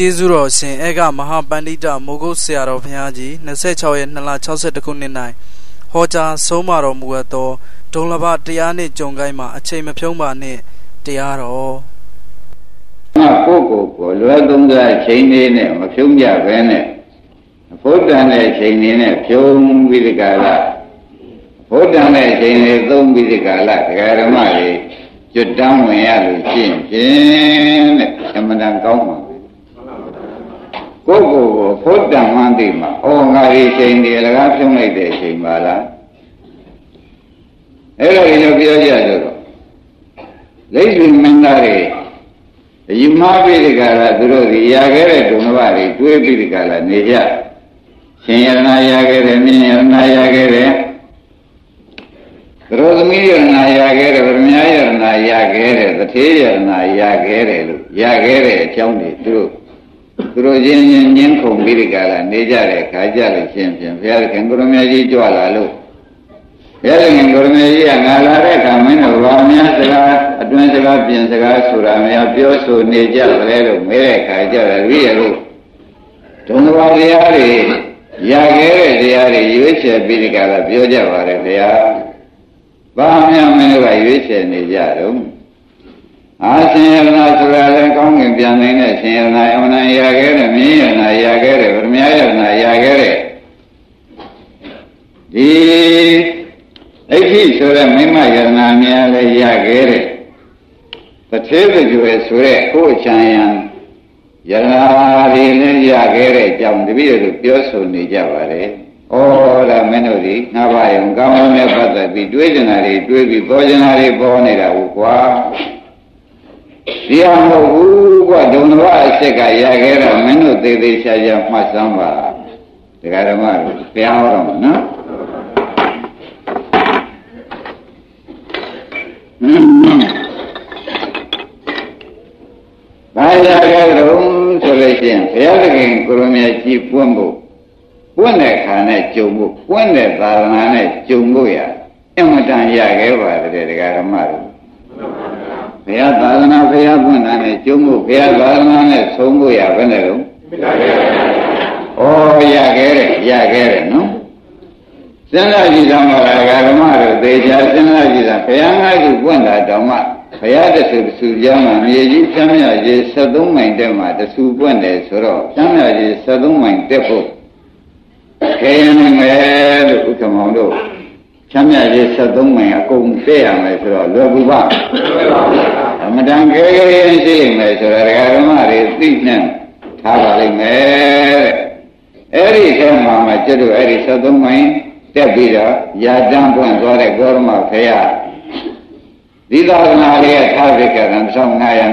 ကျေးဇူးတော်ရှင်အေကမဟာပန္တိတမိုးကုတ်ဆရာတော်ဘုရားကြီး26ရက်2လ62ခုနှစ်၌ဟောကြားဆုံးမတော်မူအပ်သောဒုံလဘတရားနှင့်ကြုံကိုင်းမှာအချိန်မဖြုံးပါနှင့်တရားတော်ငါကိုကိုကိုလွယ်သုံးစားချိန်လေးနဲ့မဖြုံးကြပဲနဲ့ဘုဒ္ဓံတဲ့ချိန်လေးနဲ့ဖြုံးပြီးဒီကလာဘုဒ္ဓံတဲ့ချိန်လေးသုံးပြီးဒီကလာဒကာဓမ္မတွေကျွတ်တန်းဝင်ရလို့ရှိရင်ဖြင့်တဲ့အမှန်တန်ကောင်းပါ ကိုယ်ကိုယ်ကိုဖို့တံမှန်းသိမှာအော်ငါဒီချိန်ဒီလကားဖြုံးလိုက်တဲ့အချိန်ပါလားအဲ့ဒါကြီးတော့ပြောကြဆိုတော့လိမ့်ရှင်မင်းသားတွေအယူမှားပြီးဒီကလာသူတို့ဒီရခဲ့တဲ့ဒုံဘတွေတွေးပြီးဒီကလာနေကြရှင်ရဏရခဲ့တယ်မြင်ရဏရခဲ့တယ်သရောသမီးယရနာရခဲ့တယ်ဗရမယရနာရခဲ့တယ်သထေယရနာရခဲ့တယ်လို့ရခဲ့တဲ့အကြောင်းတွေသူတို့ သူတို့ချင်းချင်းညင်းခုန်ပြီးဒီကလာနေကြတဲ့ခါကြလို့ရှင်ဖြင့်ဘုရားခင်ကိုရမကြီးကြွလာလို့ဘုရားခင်ကိုရမကြီးကငါလာတဲ့အခါမင်းတို့ဘာများစကားအတွင်းစကားပြင်စကားဆိုတာများပြောဆိုနေကြတယ်လို့မဲတဲ့ခါကြတယ်ပြီးရလို့ဒုံတော်တရားတွေရခဲ့တဲ့တရားတွေရွေးချယ်ပြီးဒီကလာပြောကြပါတယ်ဗျာဘာများမင်းတို့ကရွေးချယ်နေကြတော့ အာရှင်ရဏဆိုတာလည်းကောင်းကင်ပြန်နေတဲ့ရှင်ရဏအမှန်ရခဲ့တယ်မြင်းရဏရခဲ့တယ်ဗရမယရဏရခဲ့တယ်ဒီအိဋ္ဌိဆိုတဲ့မိမယရဏများလည်းရခဲ့တယ်တထေးကျွယ်ဆိုတဲ့ကိုယ်ချမ်းရန်ယရဏတွေလည်းရခဲ့တဲ့ကြောင့်တပည့်တို့ပြောဆိုနေကြပါတယ်ဩဒါမင်းတို့ဒီငါးပါးယုံကောင်းကောင်းနဲ့ပတ်သက်ပြီးတွေးကြတာတွေတွေးပြီးပေါ်ကြတာတွေပေါ်နေတာဟုတ်ကွာ ဒီဟာမဟုတ်ဘူးကွာဒုံဘအစ်စ်ကရခဲ့တာမင်းတို့သေးသေးချာချာမှတ်စမ်းပါဒကာဓမ္မတို့တရားဟောတော့မှာနော်ဘာရခဲ့တော့ဆိုလို့ရှိရင်ဘုရားသခင်ကိုရမကြီးပွင့်ဖို့ပွင့်တဲ့ခါနဲ့ကြုံဖို့ပွင့်တဲ့သာသနာနဲ့ကြုံဖို့ရအမတန်ရခဲ့ပါတယ်ဒကာဓမ္မတို့ ဘုရားသာသနာဘုရားပွင့်တာနဲ့ကျုံးဖို့ဘုရားသာသနာနဲ့ဆုံးဖို့ရဘယ်နဲ့တော့ဩရခဲ့တယ်ရခဲ့တယ်နော်စဉ်းစားကြည့်သမှာလားဓမ္မတို့သေချာစဉ်းစားကြည့်တာဘုရားငါးခုပွင့်တာတောင်မှဘုရားတဆူတဆူကြားမှာမြေကြီးဖြမ်းမြကြီး73မိုင်တက်မှာတဆူပွင့်တယ်ဆိုတော့ဖြမ်းမြကြီး73မိုင်တက်ဖို့ခေရင်မယ်လို့ဥက္ကမောင်တို့ ချမ်းမြရေး73မိုင်အကုန်ပြည့်ရမယ်ဆိုတော့လွယ်ကူပါအမတန်ခဲခဲရင်ရှိမယ်ဆိုတော့ဒကာဓမ္မတွေသိနှံထားပါလိမ့်မယ်တဲ့အဲ့ဒီထဲမှာမှကျွတ်တို့အဲ့ဒီ73မိုင်တက်ပြီးတော့ယာတန်းပွင့်သွားတဲ့ဂေါရမဖေယဒီသာသနာလေးကထားပြကြတယ်1500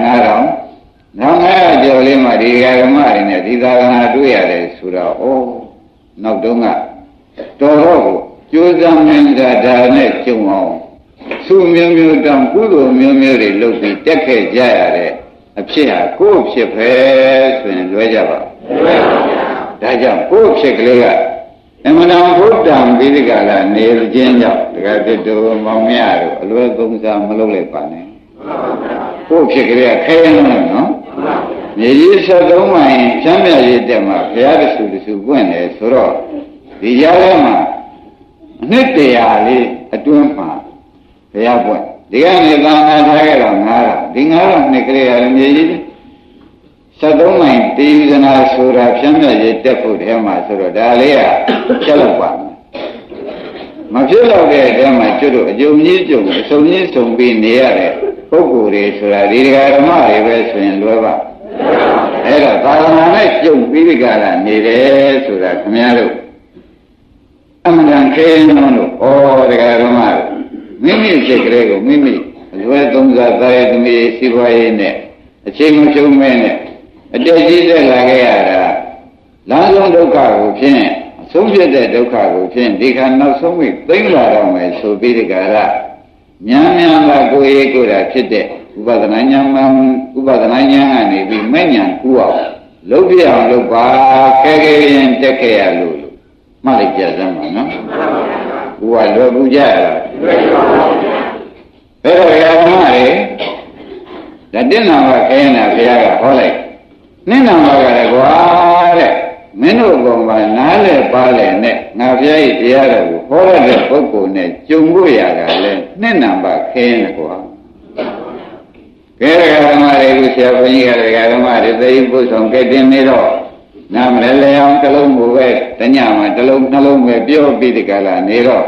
9000နောက်900ကျော်လေးမှဒီဓမ္မတွေနဲ့ဒီသာသနာတွေ့ရတယ်ဆိုတော့ဩနောက်တုန်းကတော်တော့ ကိုကြိုးစားမြင်တာဒါနဲ့ကြုံအောင်သူမျိုးမျိုးတောင်ကုသိုလ်မျိုးမျိုးတွေလုပ်ပြီးတက်ခဲ့ကြရတဲ့အဖြစ်ဟာကိုယ့်ဖြစ်ပဲဆိုရင်လွဲကြပါလွဲပါဗျာဒါကြောင့်ကိုယ့်ဖြစ်ကလေးကအမှန်တော်ဘုဒ္ဓံပိဋကလာနေခြင်းကြောင့်တကယ်တည်းတို့မောင်မြတ်တို့အလွယ်သုံးစားမလုပ်လိုက်ပါနဲ့ကိုယ့်ဖြစ်ကလေးကခဲရမ်းလို့နော်မြေကြီး73မိုင်ချမ်းမြတ်ရည်တက်မှာဘုရားတဆူတဆူပွင့်တယ်ဆိုတော့ဒီကြားထဲမှာ အနှစ်တရာလေးအတွင်းမှာဘုရားပွင့်ဒီကနေ့သာနာထားခဲ့တော့ငါးတော့ဒီငါးတော့နှစ်ကလေးရမြေကြီး73မိုင်တေယဇနာဆိုတာဖြမ်းမြတ်ရေးတက်ဖို့တည်းမှာဆိုတော့ဒါလေးကချက်လို့ပါမဖြစ်တော့တဲ့အတည်းမှာကျွတ်တို့အကြုံကြီးကြုံအစုံကြီးစုံပြီးနေရတဲ့ပုဂ္ဂိုလ်တွေဆိုတာဒီဒကာဓမ္မတွေပဲဆိုရင်လွယ်ပါအဲ့တော့သာသနာနဲ့ကြုံပြီးဒီကလာနေတယ်ဆိုတာခင်ဗျားတို့ အမှန်တန်ခဲနော်လို့ဩတရားဓမ္မမိမိဖြစ်ကလေးကိုမိမိအလွယ်သုံးစားသာရသမီးစီးပွားရေးနဲ့အချိန်မဖြုံးမဲနဲ့အတက်ကြီးတက်လာခဲ့ရတာလမ်းဆုံးဒုက္ခကိုဖြင့်အဆုံးဖြစ်တဲ့ဒုက္ခကိုဖြင့်ဒီခါနောက်ဆုံးပြီးသိမ့်လာတော့မယ်ဆိုပြီးဒီကရညာညာကကိုယ်ရေးကိုယ်တာဖြစ်တဲ့ဥပဒနာညာမှဥပဒနာညာကနေပြီးမဲ့ညာကူအောင်လုပ်ပြအောင်လုပ်ပါခဲခဲရင်တက်ခဲ့ရလို့ မှတ်လိုက်ကြစမ်းပါနော်ဘုရားလွယ်ဘူးကြရတာလွယ်ပါဘူးဘယ်တော့ရဟန်းတွေဒါတင်နာမခဲနာဘုရားကဟောလိုက်နိနာမကလည်းကွာတဲ့မင်းတို့ကောင်ကနားလဲပါလဲနဲ့ငါဘုရားကြီးတရားတော်ကိုဟောရတဲ့ပုဂ္ဂိုလ်နဲ့ကြုံဖို့ရတာလဲနှစ်နံပါတ်ခင်းတယ်ကွာကဲဒကာဓမ္မတွေကိုဆရာဘုန်းကြီးကဒကာဓမ္မတွေသိပုဆောင်ကဲတင်နေတော့ နာမလဲလဲအောင်တစ်လုံးကိုပဲတညမှာတစ်လုံးနှလုံးပဲပြောပြီးဒီကလာနေတော့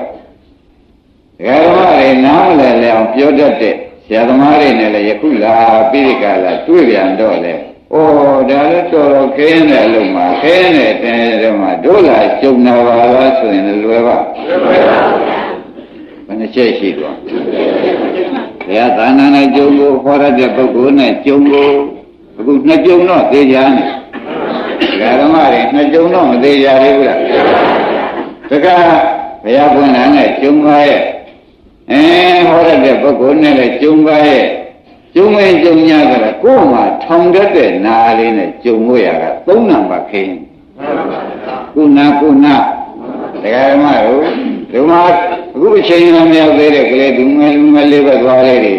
ဒကာဓမ္မတွေနားမလဲလဲအောင်ပြောတတ်တဲ့ဆရာသမားတွေနဲ့လည်းယခုလာပြီးဒီကလာတွေ့ပြန်တော့လေဩဒါလည်းတော်တော်ခင်းတဲ့အလုံးမှာခင်းတဲ့တဲတဲမှာတို့လာကျုံနာပါလားဆိုရင်လွယ်ပါလွယ်ပါဘယ်နှချက်ရှိတော့ဘုရားသာနာနဲ့ကျုံကိုဟောရတဲ့ပုဂ္ဂိုလ်နဲ့ကျုံကိုအခုနှစ်ကျုံတော့သိကြ တယ်ဓမ္မတွေနှစ်ကျုံတော့မသိကြသေးဘူးလားတခါဘုရားပွင့်လာနဲ့ကျုံပါရဲ့အဲဟောရတဲ့ပုဂ္ဂိုလ်နဲ့လည်းကျုံပါရဲ့ကျုံမင်းကျုံညာကလည်းကိုယ်မှာထောင်တတ်တဲ့နာလေးနဲ့ကျုံလို့ရတာသုံးနံပါတ်ခင်းကုနာကုနာတရားဓမ္မတို့ဒီမှာအခုအချိန်မှမရောက်သေးတဲ့ကလေးသူငယ်လူငယ်လေးပဲသွားလေးတွေ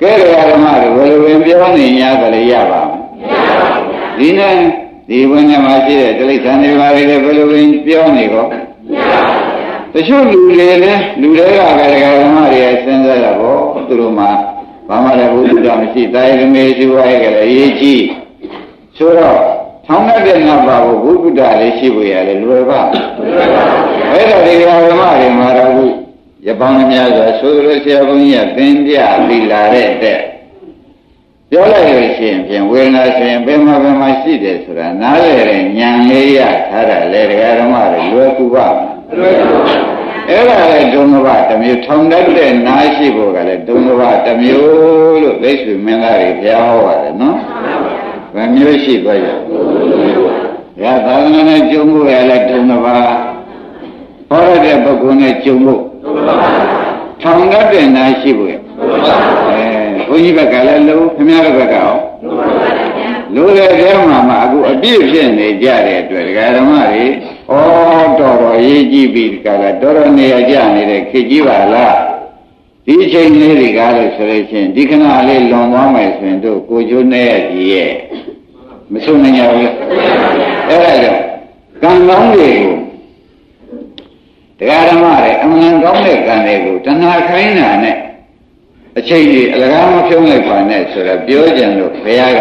ကဲတရားဓမ္မတို့ဘယ်လိုဝင်ပြောနေ냐ကလေးရပါမလဲ ဒီနဲ့ဒီဘင်းထဲမှာရှိတဲ့တိရစ္ဆာန်တွေပါလေဘယ်လိုဝင်ပြောနေကောတချို့လူတွေလည်းလူတွေကပဲတရားဓမ္မတွေစဉ်းစားတာပေါ့သူတို့မှာဘာမှလည်းဘုရားမရှိတိုင်းရမေရှိဝါရဲ့ကလည်းအရေးကြီးဆိုတော့ထောင်းတဲ့ငါပါဖို့ဘုဒ္ဓလေးရှိဖို့ရတယ်လွယ်ပါအဲ့တော့ဒီဓမ္မတွေမှာတော့ခုရပောင်းများစွာဆိုလို့ဆရာဘုန်းကြီးကသင်ပြပြီးလာတဲ့တဲ့ ပြောလိုက်လို့ရှိရင်ဖြင့်ဝေဒနာဆိုရင်ဘယ်မှာဘယ်မှာရှိတယ်ဆိုတာနားလည်တဲ့ဉာဏ်လေးရထားတာလေဓမ္မတွေလွယ်ကူပါလွယ်ကူပါအဲ့ဒါလည်းဒုံကဘာတစ်မျိုးထောင်တတ်တဲ့နားရှိဖို့ကလည်းဒုံကဘာတစ်မျိုးလို့သိစုမင်းသားတွေဘုရားဟောပါတယ်နော်ဘယ်မျိုးရှိသွားကြဘုရားသာသနာနဲ့ကျုံဖို့ရလည်းဒုံကဘာဟောရတဲ့ပုဂ္ဂိုလ်နဲ့ကျုံဖို့ထောင်တတ်တဲ့နားရှိဖို့အဲဘု န်းကြီးဘက်ကလည်းလုံးခင်ဗျားတို့ဘက်ကရောလိုတဲ့တဲမှာမှအခုအပြည့်ဖြစ်နေကြတဲ့အတွက်ဒကာဓမ္မတွေဩတော်တော်ရေးကြည့်ပြီးကြလားတော်တော်နေရကြနေတဲ့ခေကြီးပါလားဒီအချိန်လေးတွေကလို့ဆိုလို့ချင်းဒီခဏလေးလွန်သွားမယ်ဆိုရင်တို့ကိုကျိုးနဲ့ရကြီးရဲ့မဆုံးနိုင်ကြဘူးအဲ့ဒါကြောင့်ကံကောင်းတွေကိုတရားဓမ္မတွေအမှန်ကောင်းတဲ့ကံတွေကိုတဏှာခိုင်းတာနဲ့ အချိန်ကြီးအလကားမဖြုံးလိုက်ပါနဲ့ဆိုတော့ပြောကြံလို့ဘုရားက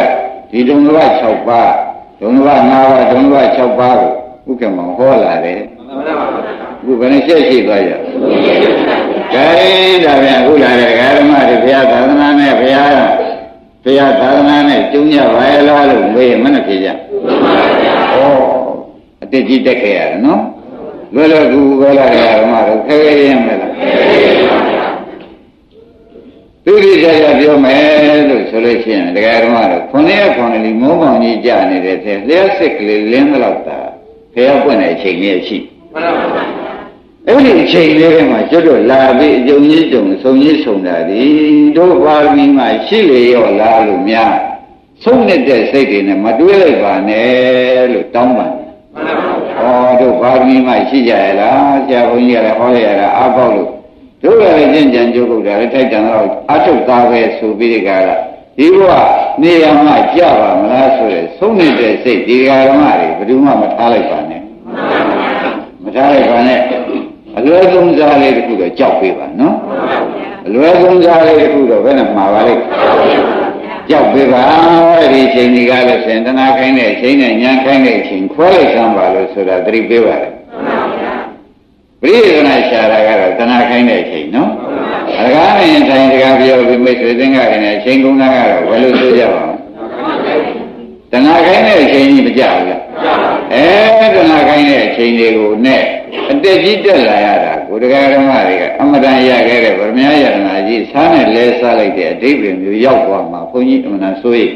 ဒီဒုံလဘ6ပါးဒုံလဘ9ပါးဒုံလဘ6ပါးကိုဥက္ကမောဟောလာတယ်အခုဘယ်နဲ့ရှက်ရှိသွားကြကဲဒါပြန်အခုလာတဲ့ဓမ္မတွေဘုရားသာသနာနဲ့ဘုရားဘုရားသာသနာနဲ့ကျုံညပါရဲ့လားလို့မေးမနဲ့ဖြေကြဩအတိတ်ကြီးတက်ခဲ့ရတယ်နော်လွယ်လွယ်ကူပဲလားဓမ္မတို့ခဲခဲရင်မလားသူရိ ကြကြပြောမယ်လို့ဆိုလို့ရှိရင်တရားဓမ္မတို့ခုနှစ်ရက်ခုနှစ်လီမောပေါင်းကြီးကြာနေတဲ့ထဲလျှက်စစ်ကလေးလင်းတော့တာဖះပွင့်တဲ့အချိန်လေးရှိမှန်ပါပါအဲ့ဒီအချိန်လေးထဲမှာကျွတ်တော့လာပြီးအကြုံကြီးကြုံဆုံကြီးဆုံတာဒီတို့ပါရမီမှာရှိလေရောလားလို့များဆုံးနေတဲ့စိတ်တွေနဲ့မတွေးလိုက်ပါနဲ့လို့တောင်းပန်မှန်ပါပါဩတို့ပါရမီမှာရှိကြရလားဆရာဘုန်းကြီးကလည်းဟောရတာအားပေါက်လို့ တို့ကလည်းကျင့်ကြံကြိုးကုတ်တာလည်းထိုက်တန်တော့အထုတ်သားပဲဆိုပြီးဒီကရာဒီဘဝနေရာမှာကြပါမလားဆိုရယ်ဆုံးနေတဲ့စိတ်ဒီဃာရမတွေဘယ်သူမှမထားလိုက်ပါနဲ့မထားလိုက်ပါနဲ့အလွယ်ဆုံးစားလေးတစ်ခုတော့ကြောက်ပေးပါနော်အလွယ်ဆုံးစားလေးတစ်ခုတော့ဘယ်နဲ့မှာပါလိမ့်ကြောက်ပေးပါဒီချိန်ကြီးကလည်းစင်တနာခိုင်းတဲ့အချိန်နဲ့ညာခိုင်းတဲ့အချိန်ခွဲလိုက်စမ်းပါလို့ဆိုတာသတိပေးပါလေ ပရိယေနာရှာတာကတော့တဏှာခိုင်းတဲ့အချိန်နော်အကားနဲ့ထိုင်တကားပြောပြီးမိတ်ဆွေသင်္ကရနဲ့အချိန်ကုန်တာကတော့ဘယ်လိုဆိုကြပါ့တဏှာခိုင်းတဲ့အချိန်ကြီးမကြဘူးလားအဲတဏှာခိုင်းတဲ့အချိန်တွေကိုနဲ့အတက်ကြီးတက်လာရတာကိုတရားဓမ္မတွေကအမတန်ရခဲ့တဲ့ဗရမယယတနာကြီးစားနဲ့လဲစားလိုက်တဲ့အတိတ်ပင်မျိုးရောက်သွားမှာဘုန်းကြီးအမှန်ဆိုရင်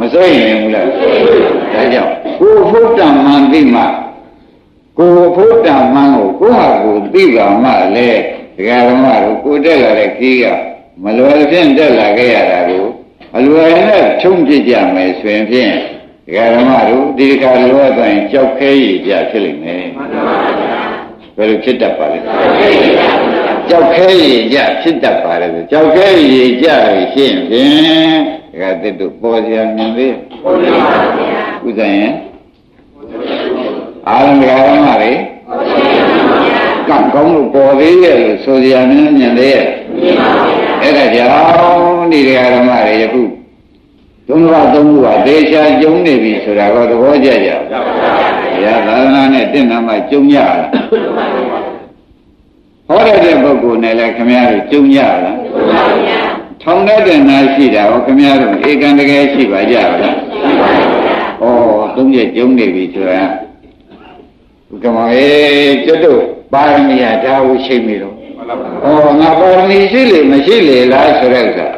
မစိုးရင်ဘူးလားဒါကြောင့်ကိုဖုတ္တမန်သိမှ ကိုဖုတ္တမန်ကိုကိုဟာကိုသိပါမှလဲဒကာဓမ္မတို့ကိုတက်လာတဲ့ခီးကမလွယ်ဖြင့်တက်လာခဲ့ရတာကိုအလွယ်နဲ့ချုံပြစ်ကြမယ်ဆိုရင်ဖြင့်ဒကာဓမ္မတို့ဒီကလောအတိုင်းကြောက်ခဲရည်ကြဖြစ်လိမ့်မယ်မှန်ပါပါဘယ်လိုဖြစ်တတ်ပါလဲကြောက်ခဲရည်ကြဖြစ်တတ်ပါလေကြောက်ခဲရည်ကြလို့ရှိရင်ဖြင့်ဒဒကာတစ်တို့ပေါ်စရာမြင်သေးပေါ်ပါဗျာဥစ္စာရင် အာရုံဒကာဓမ္မတွေကံကောင်းလို့ပေါ်သေးရဲ့လို့ဆိုစရာမြင်မြင်သေးရဲ့အဲ့ဒါကြောင့်ဒီဒကာဓမ္မတွေယခုသုံးပါးသုံးခုဟာသေချာကျုံနေပြီဆိုတာတော့သဘောကျကြပါဗျာသာသနာနဲ့တင့်နာမှကျုံရလားဟောရတဲ့ပုဂ္ဂိုလ်နဲ့လည်းခမည်းတော်ကျုံရလားထောင်တဲ့နာရှိတာဟောခမည်းတော်ဧကံတကယ်ရှိပါကြလားဩသုံးချက်ကျုံနေပြီဆိုတာ ကမောေကျွတ်တို့ပါရမီဟာဒါဟုရှိမိတော့ဩငါပါရမီရှိလေမရှိလေလားဆိုတဲ့ဥစ္စာ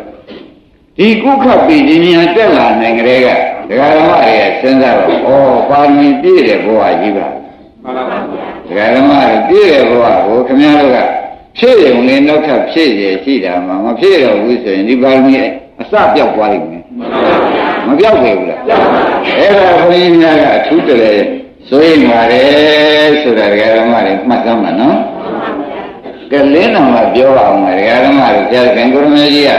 ဒီကုခပိဉ္ညာတက်လာနိုင်ကြတဲ့ကဒကာဓမ္မတွေစဉ်းစားတော့ဩပါရမီပြည့်တဲ့ဘဝကြီးပါမှန်ပါပါဒကာဓမ္မတွေပြည့်တဲ့ဘဝကိုခင်ဗျားတို့ကဖြည့်ရုံနဲ့နောက်ထပ်ဖြည့်ရရှိတာမှမဖြည့်တော့ဘူးဆိုရင်ဒီပါရမီအစပြောက်သွားလိမ့်မယ်မပြောက်ဘူးလားအဲ့ဒါဘုန်းကြီးများကအထူးတလဲ ဆိုရင်ပါတယ်ဆိုတာဒကာဓမ္မတွေမှတ်သမ်းပါနော်ကလင်းတော်မှာပြောအောင်ဒကာဓမ္မတွေဆရာကံကိုရမကြီးက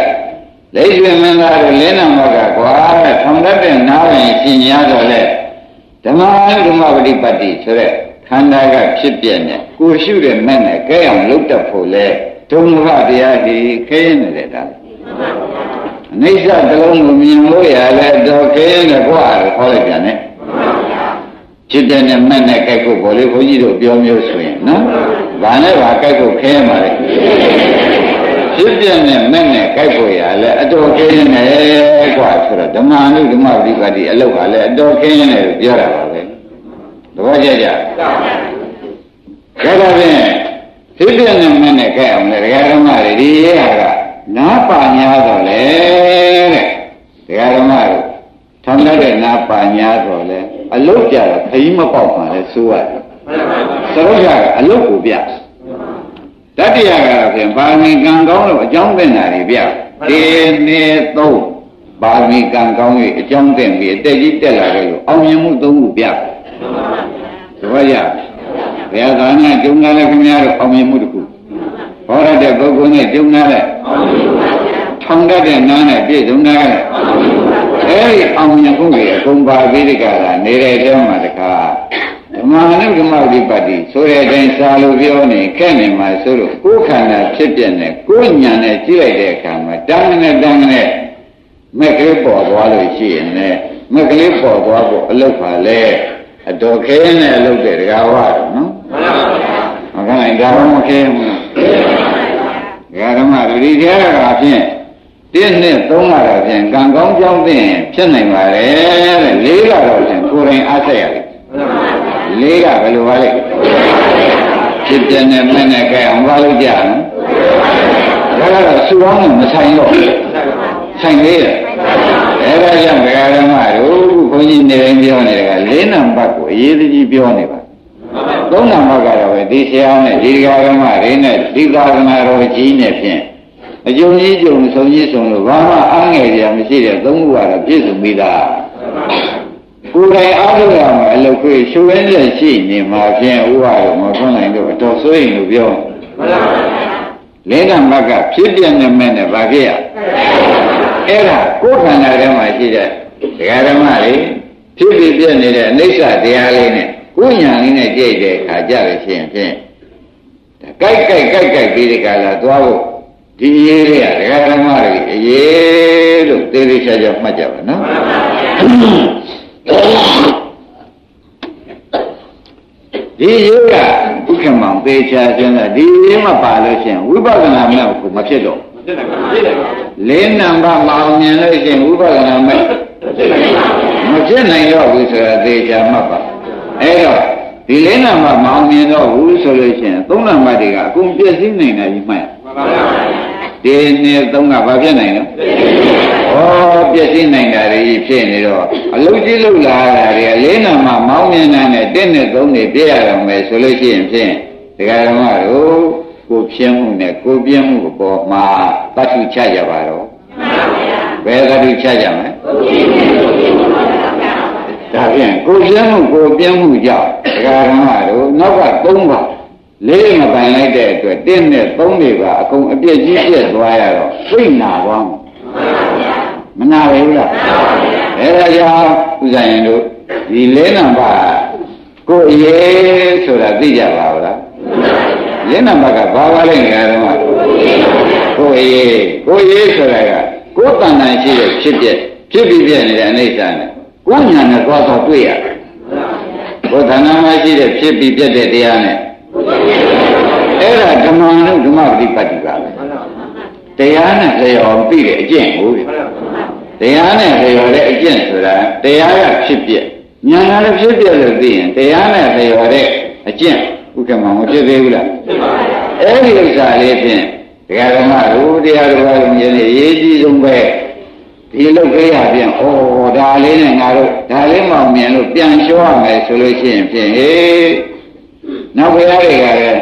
လက်ရွှေမင်းသားတို့လင်းနာမကကွာထောင်တတ်တဲ့နားရင်ရှင်ရတော့လေဓမ္မဓမ္မပฏิပတ်တိဆိုတဲ့ခန္ဓာကဖြစ်ပြနေကိုရှုတဲ့မဲ့နဲ့ကဲအောင်လုပ်တတ်ဖို့လေဒုံမဘတရားဒီခဲရင်နေတဲ့ဒါအနိစ္စတလုံးကိုမြင်လို့ရလဲတော့ခဲရင်တဲ့ကွာလို့ခေါ်လိုက်ပြန်တယ် ဖြစ်တဲ့နဲ့မဲ့နဲ့ကြိုက်ဖို့ဘောလေးဘုန်းကြီးတို့ပြောမျိုးဆိုရင်နော်။ဘာနဲ့ဘာကြိုက်ဖို့ခဲမှာလဲဖြစ်ပြနဲ့မဲ့နဲ့ကြိုက်ဖို့ရလဲအတော်ခင်းနေกว่าဆိုတော့ဓမ္မနုဓမ္မဝိပါတိအလောက်ကလည်းအတော်ခင်းနေလို့ပြောတာပါပဲတပည့်ကြကြဒါတော့ဖြင့်ဖြစ်ပြနဲ့မဲ့နဲ့ကြိုက်အောင်လေဒကာဓမ္မတွေဒီရဲ့ဟာကနားပါညာတော့လေတဲ့ဒကာဓမ္မတွေထောင်လိုက်တဲ့နားပါညာတော့လေ အလုတ်ကြတော့ခရီးမပေါက်မှလည်းဆိုရတယ်သရုပ်ရကအလုတ်ကိုပြတတိယကတော့ဖြင့်ပါရမီကံကောင်းလို့အကြောင်းသိတာတွေပြတေနေသုံးပါရမီကံကောင်း၍အကြောင်းသိပြီးအတက်ကြီးတက်လာတယ်လို့အောင်မြင်မှုသုံးခုပြသဘောရဘုရားသာနာကျုံလာတဲ့ခင်ဗျားတို့အောင်မြင်မှုတစ်ခုဟောရတဲ့ပုဂ္ဂိုလ်နဲ့ကျုံလာတဲ့ထောင်တတ်တဲ့နားနဲ့ပြည့်စုံတာက အဲဒီအောင်မြင်မှုတွေအကုန်ပါပြီးဒီကရာနေတဲ့တဲမှာတခါဓမ္မနုဓမ္မဝိပတ္တိဆိုတဲ့အတိုင်းစာလို့ပြောနေခက်နေမှာဆိုလို့ကိုယ်ခန္ဓာဖြစ်ပြနေကိုယ်ညာနဲ့ကြည့်လိုက်တဲ့အခါမှာတန်းနဲ့တန်းနဲ့မက်ကလေးပေါ်သွားလို့ရှိရင်လည်းမက်ကလေးပေါ်သွားဖို့အလုတ်ပါလေအတော်ခဲနဲ့အလုတ်တဲ့တကားဝါတော့နော်မှန်ပါဗျာမကနိုင်ဒါမှမခဲဘူးလားဓမ္မတို့ဒီတရားကဖြင့် တင်းနဲ့သုံးရတာဖြင့်ကံကောင်းကြောင်းသိရင်ဖြစ်နိုင်ပါတယ်တဲ့လေးကတော့ဖြင့်ကိုယ်တိုင်အားဆက်ရတယ်လေးကဘယ်လိုပါလဲဖြစ်ပြနေမဲ့နဲ့ကြအောင်ပါလို့ကြာနော်ဒါကတော့စူပေါင်းမဆိုင်တော့ဆိုင်သေးတယ်အဲ့ဒါကြောင့်ဒကာဓမ္မတို့ဘုန်းကြီးနေတိုင်းပြောနေတာကလေးနံပါတ်ကိုအရေးကြီးပြောနေပါသုံးနံပါတ်ကတော့ပဲဒီဆရာနဲ့ဒီဒကာဓမ္မတွေနဲ့ဒီသာသနာတော်ကြီးနဲ့ဖြင့် အကျုံကြီးကျုံဆုံးကြီးဆုံးလို့ဘာမှအားငယ်ကြမရှိတဲ့သုံးခုကတော့ပြည့်စုံပြီးသားကိုယ်တိုင်အားထုတ်ရမယ်အလုပ်ခွေရှုရင်းနဲ့ရှိနေမှာဖြင့်ဥပါတော့မဖွင့်နိုင်တော့အတော်ဆိုရင်လို့ပြောမှန်ပါဗျာလေးကမကဖြစ်ပြနေမဲ့နဲ့ဗာခဲ့ရအဲ့ဒါကိုယ်ခန္ဓာထဲမှာရှိတဲ့ဒကာဓမ္မတွေဖြစ်ဖြစ်ပြနေတဲ့အနိစ္စတရားလေးနဲ့ကိုညာလေးနဲ့ကြိတ်တဲ့အခါကြလို့ရှိရင်ဖြင့်ကြိုက်ကြိုက်ကြိုက်ကြိုက်ပြီးဒီကလာသွားဖို့ ဒီရေးတွေကဒကာဓမ္မတွေအရေးလို့သေသေးချာချာမှတ်ကြပါနော်ဒီရေးကဥက္ကမောင်သေချာစဉ်းစားဒီရေးမပါလို့ရှိရင်ဝိပဿနာမဲ့ကိုမဖြစ်တော့မဖြစ်နိုင်ပါဘူးလေးနံပါတ်မအောင်မြင်လို့ရှိရင်ဝိပဿနာမဲ့မဖြစ်နိုင်တော့ဘူးဆိုတာသေချာမှတ်ပါအဲ့တော့ဒီလေးနံပါတ်မအောင်မြင်တော့ဘူးဆိုလို့ရှိရင်သုံးနံပါတ်တွေကအကုန်ပြည့်စည်နိုင်တယ်ကြီးမှတ်မှန်ပါဗျာ ဒီနေ့သုံးကဘာဖြစ်နိုင်လဲဩပြည့်စည်နိုင်တာတွေဖြစ်နေတော့အလုံးကြီးလုံးလာတာတွေကလေးနံပါတ်မောင်းမြင်နိုင်တဲ့တစ်နဲ့သုံးတွေပြည့်ရတော့မယ်ဆိုလို့ရှိရင်ဖြင့်ဒကာဓမ္မတို့ကိုပြင်းမှုနဲ့ကိုပြင်းမှုအပေါ်မှာတတ်ထုချကြပါတော့ဘယ်တတ်ထုချကြမလဲဒါဖြင့်ကိုပြင်းမှုကိုပြင်းမှုကြောင့်ဒကာဓမ္မတို့နောက်က၃ပါး လေးမပိုင်လိုက်တဲ့အတွက်တင်းနဲ့သုံးတွေကအကုန်အပြည့်ကြီးပြည့်သွားရတော့သိနာသွားမှာမနာဘူးလားအဲဒါကြောင့်ဥဇာရင်တို့ဒီလေးနံပါတ်ကိုအရေးဆိုတာသိကြပါဘူးလားလေးနံပါတ်ကဘာပါလဲငါတော့ကိုအရေးကိုအရေးဆိုတာကကိုယ်တဏ္ဍာရှိတဲ့ဖြစ်ပြဖြစ်ပြီးပြနေတဲ့အိဋ္ဌာနဲ့ကိုညာနဲ့သွားတော့တွေ့ရတယ်ကိုယ်တဏ္ဍာမှာရှိတဲ့ဖြစ်ပြီးပြတဲ့တရားနဲ့ အဲ့ဒါဓမ္မနုဓမ္မပฏิပတ်တိပါပဲတရားနဲ့လျော်ပြီးတဲ့အကျင့်ကိုတရားနဲ့လျော်တဲ့အကျင့်ဆိုတာတရားကဖြစ်ပြညာကလည်းဖြစ်ပြလို့သိရင်တရားနဲ့လျော်တဲ့အကျင့်ဥက္ကမမဖြစ်သေးဘူးလားအဲ့ဒီဥစ္စာလေးဖြင့်တရားဓမ္မတို့တရားတော်ဘာလို့မြင်နေရေးကြီးဆုံးပဲဒီလုတ်ခေးရပြန်ဩဒါလေးနဲ့ငါတို့ဒါလေးမောင်မြင်လို့ပြန်လျှောရမယ်ဆိုလို့ရှိရင်ဖြင့်ဟေး နောက်ဘုရားတွေကလည်း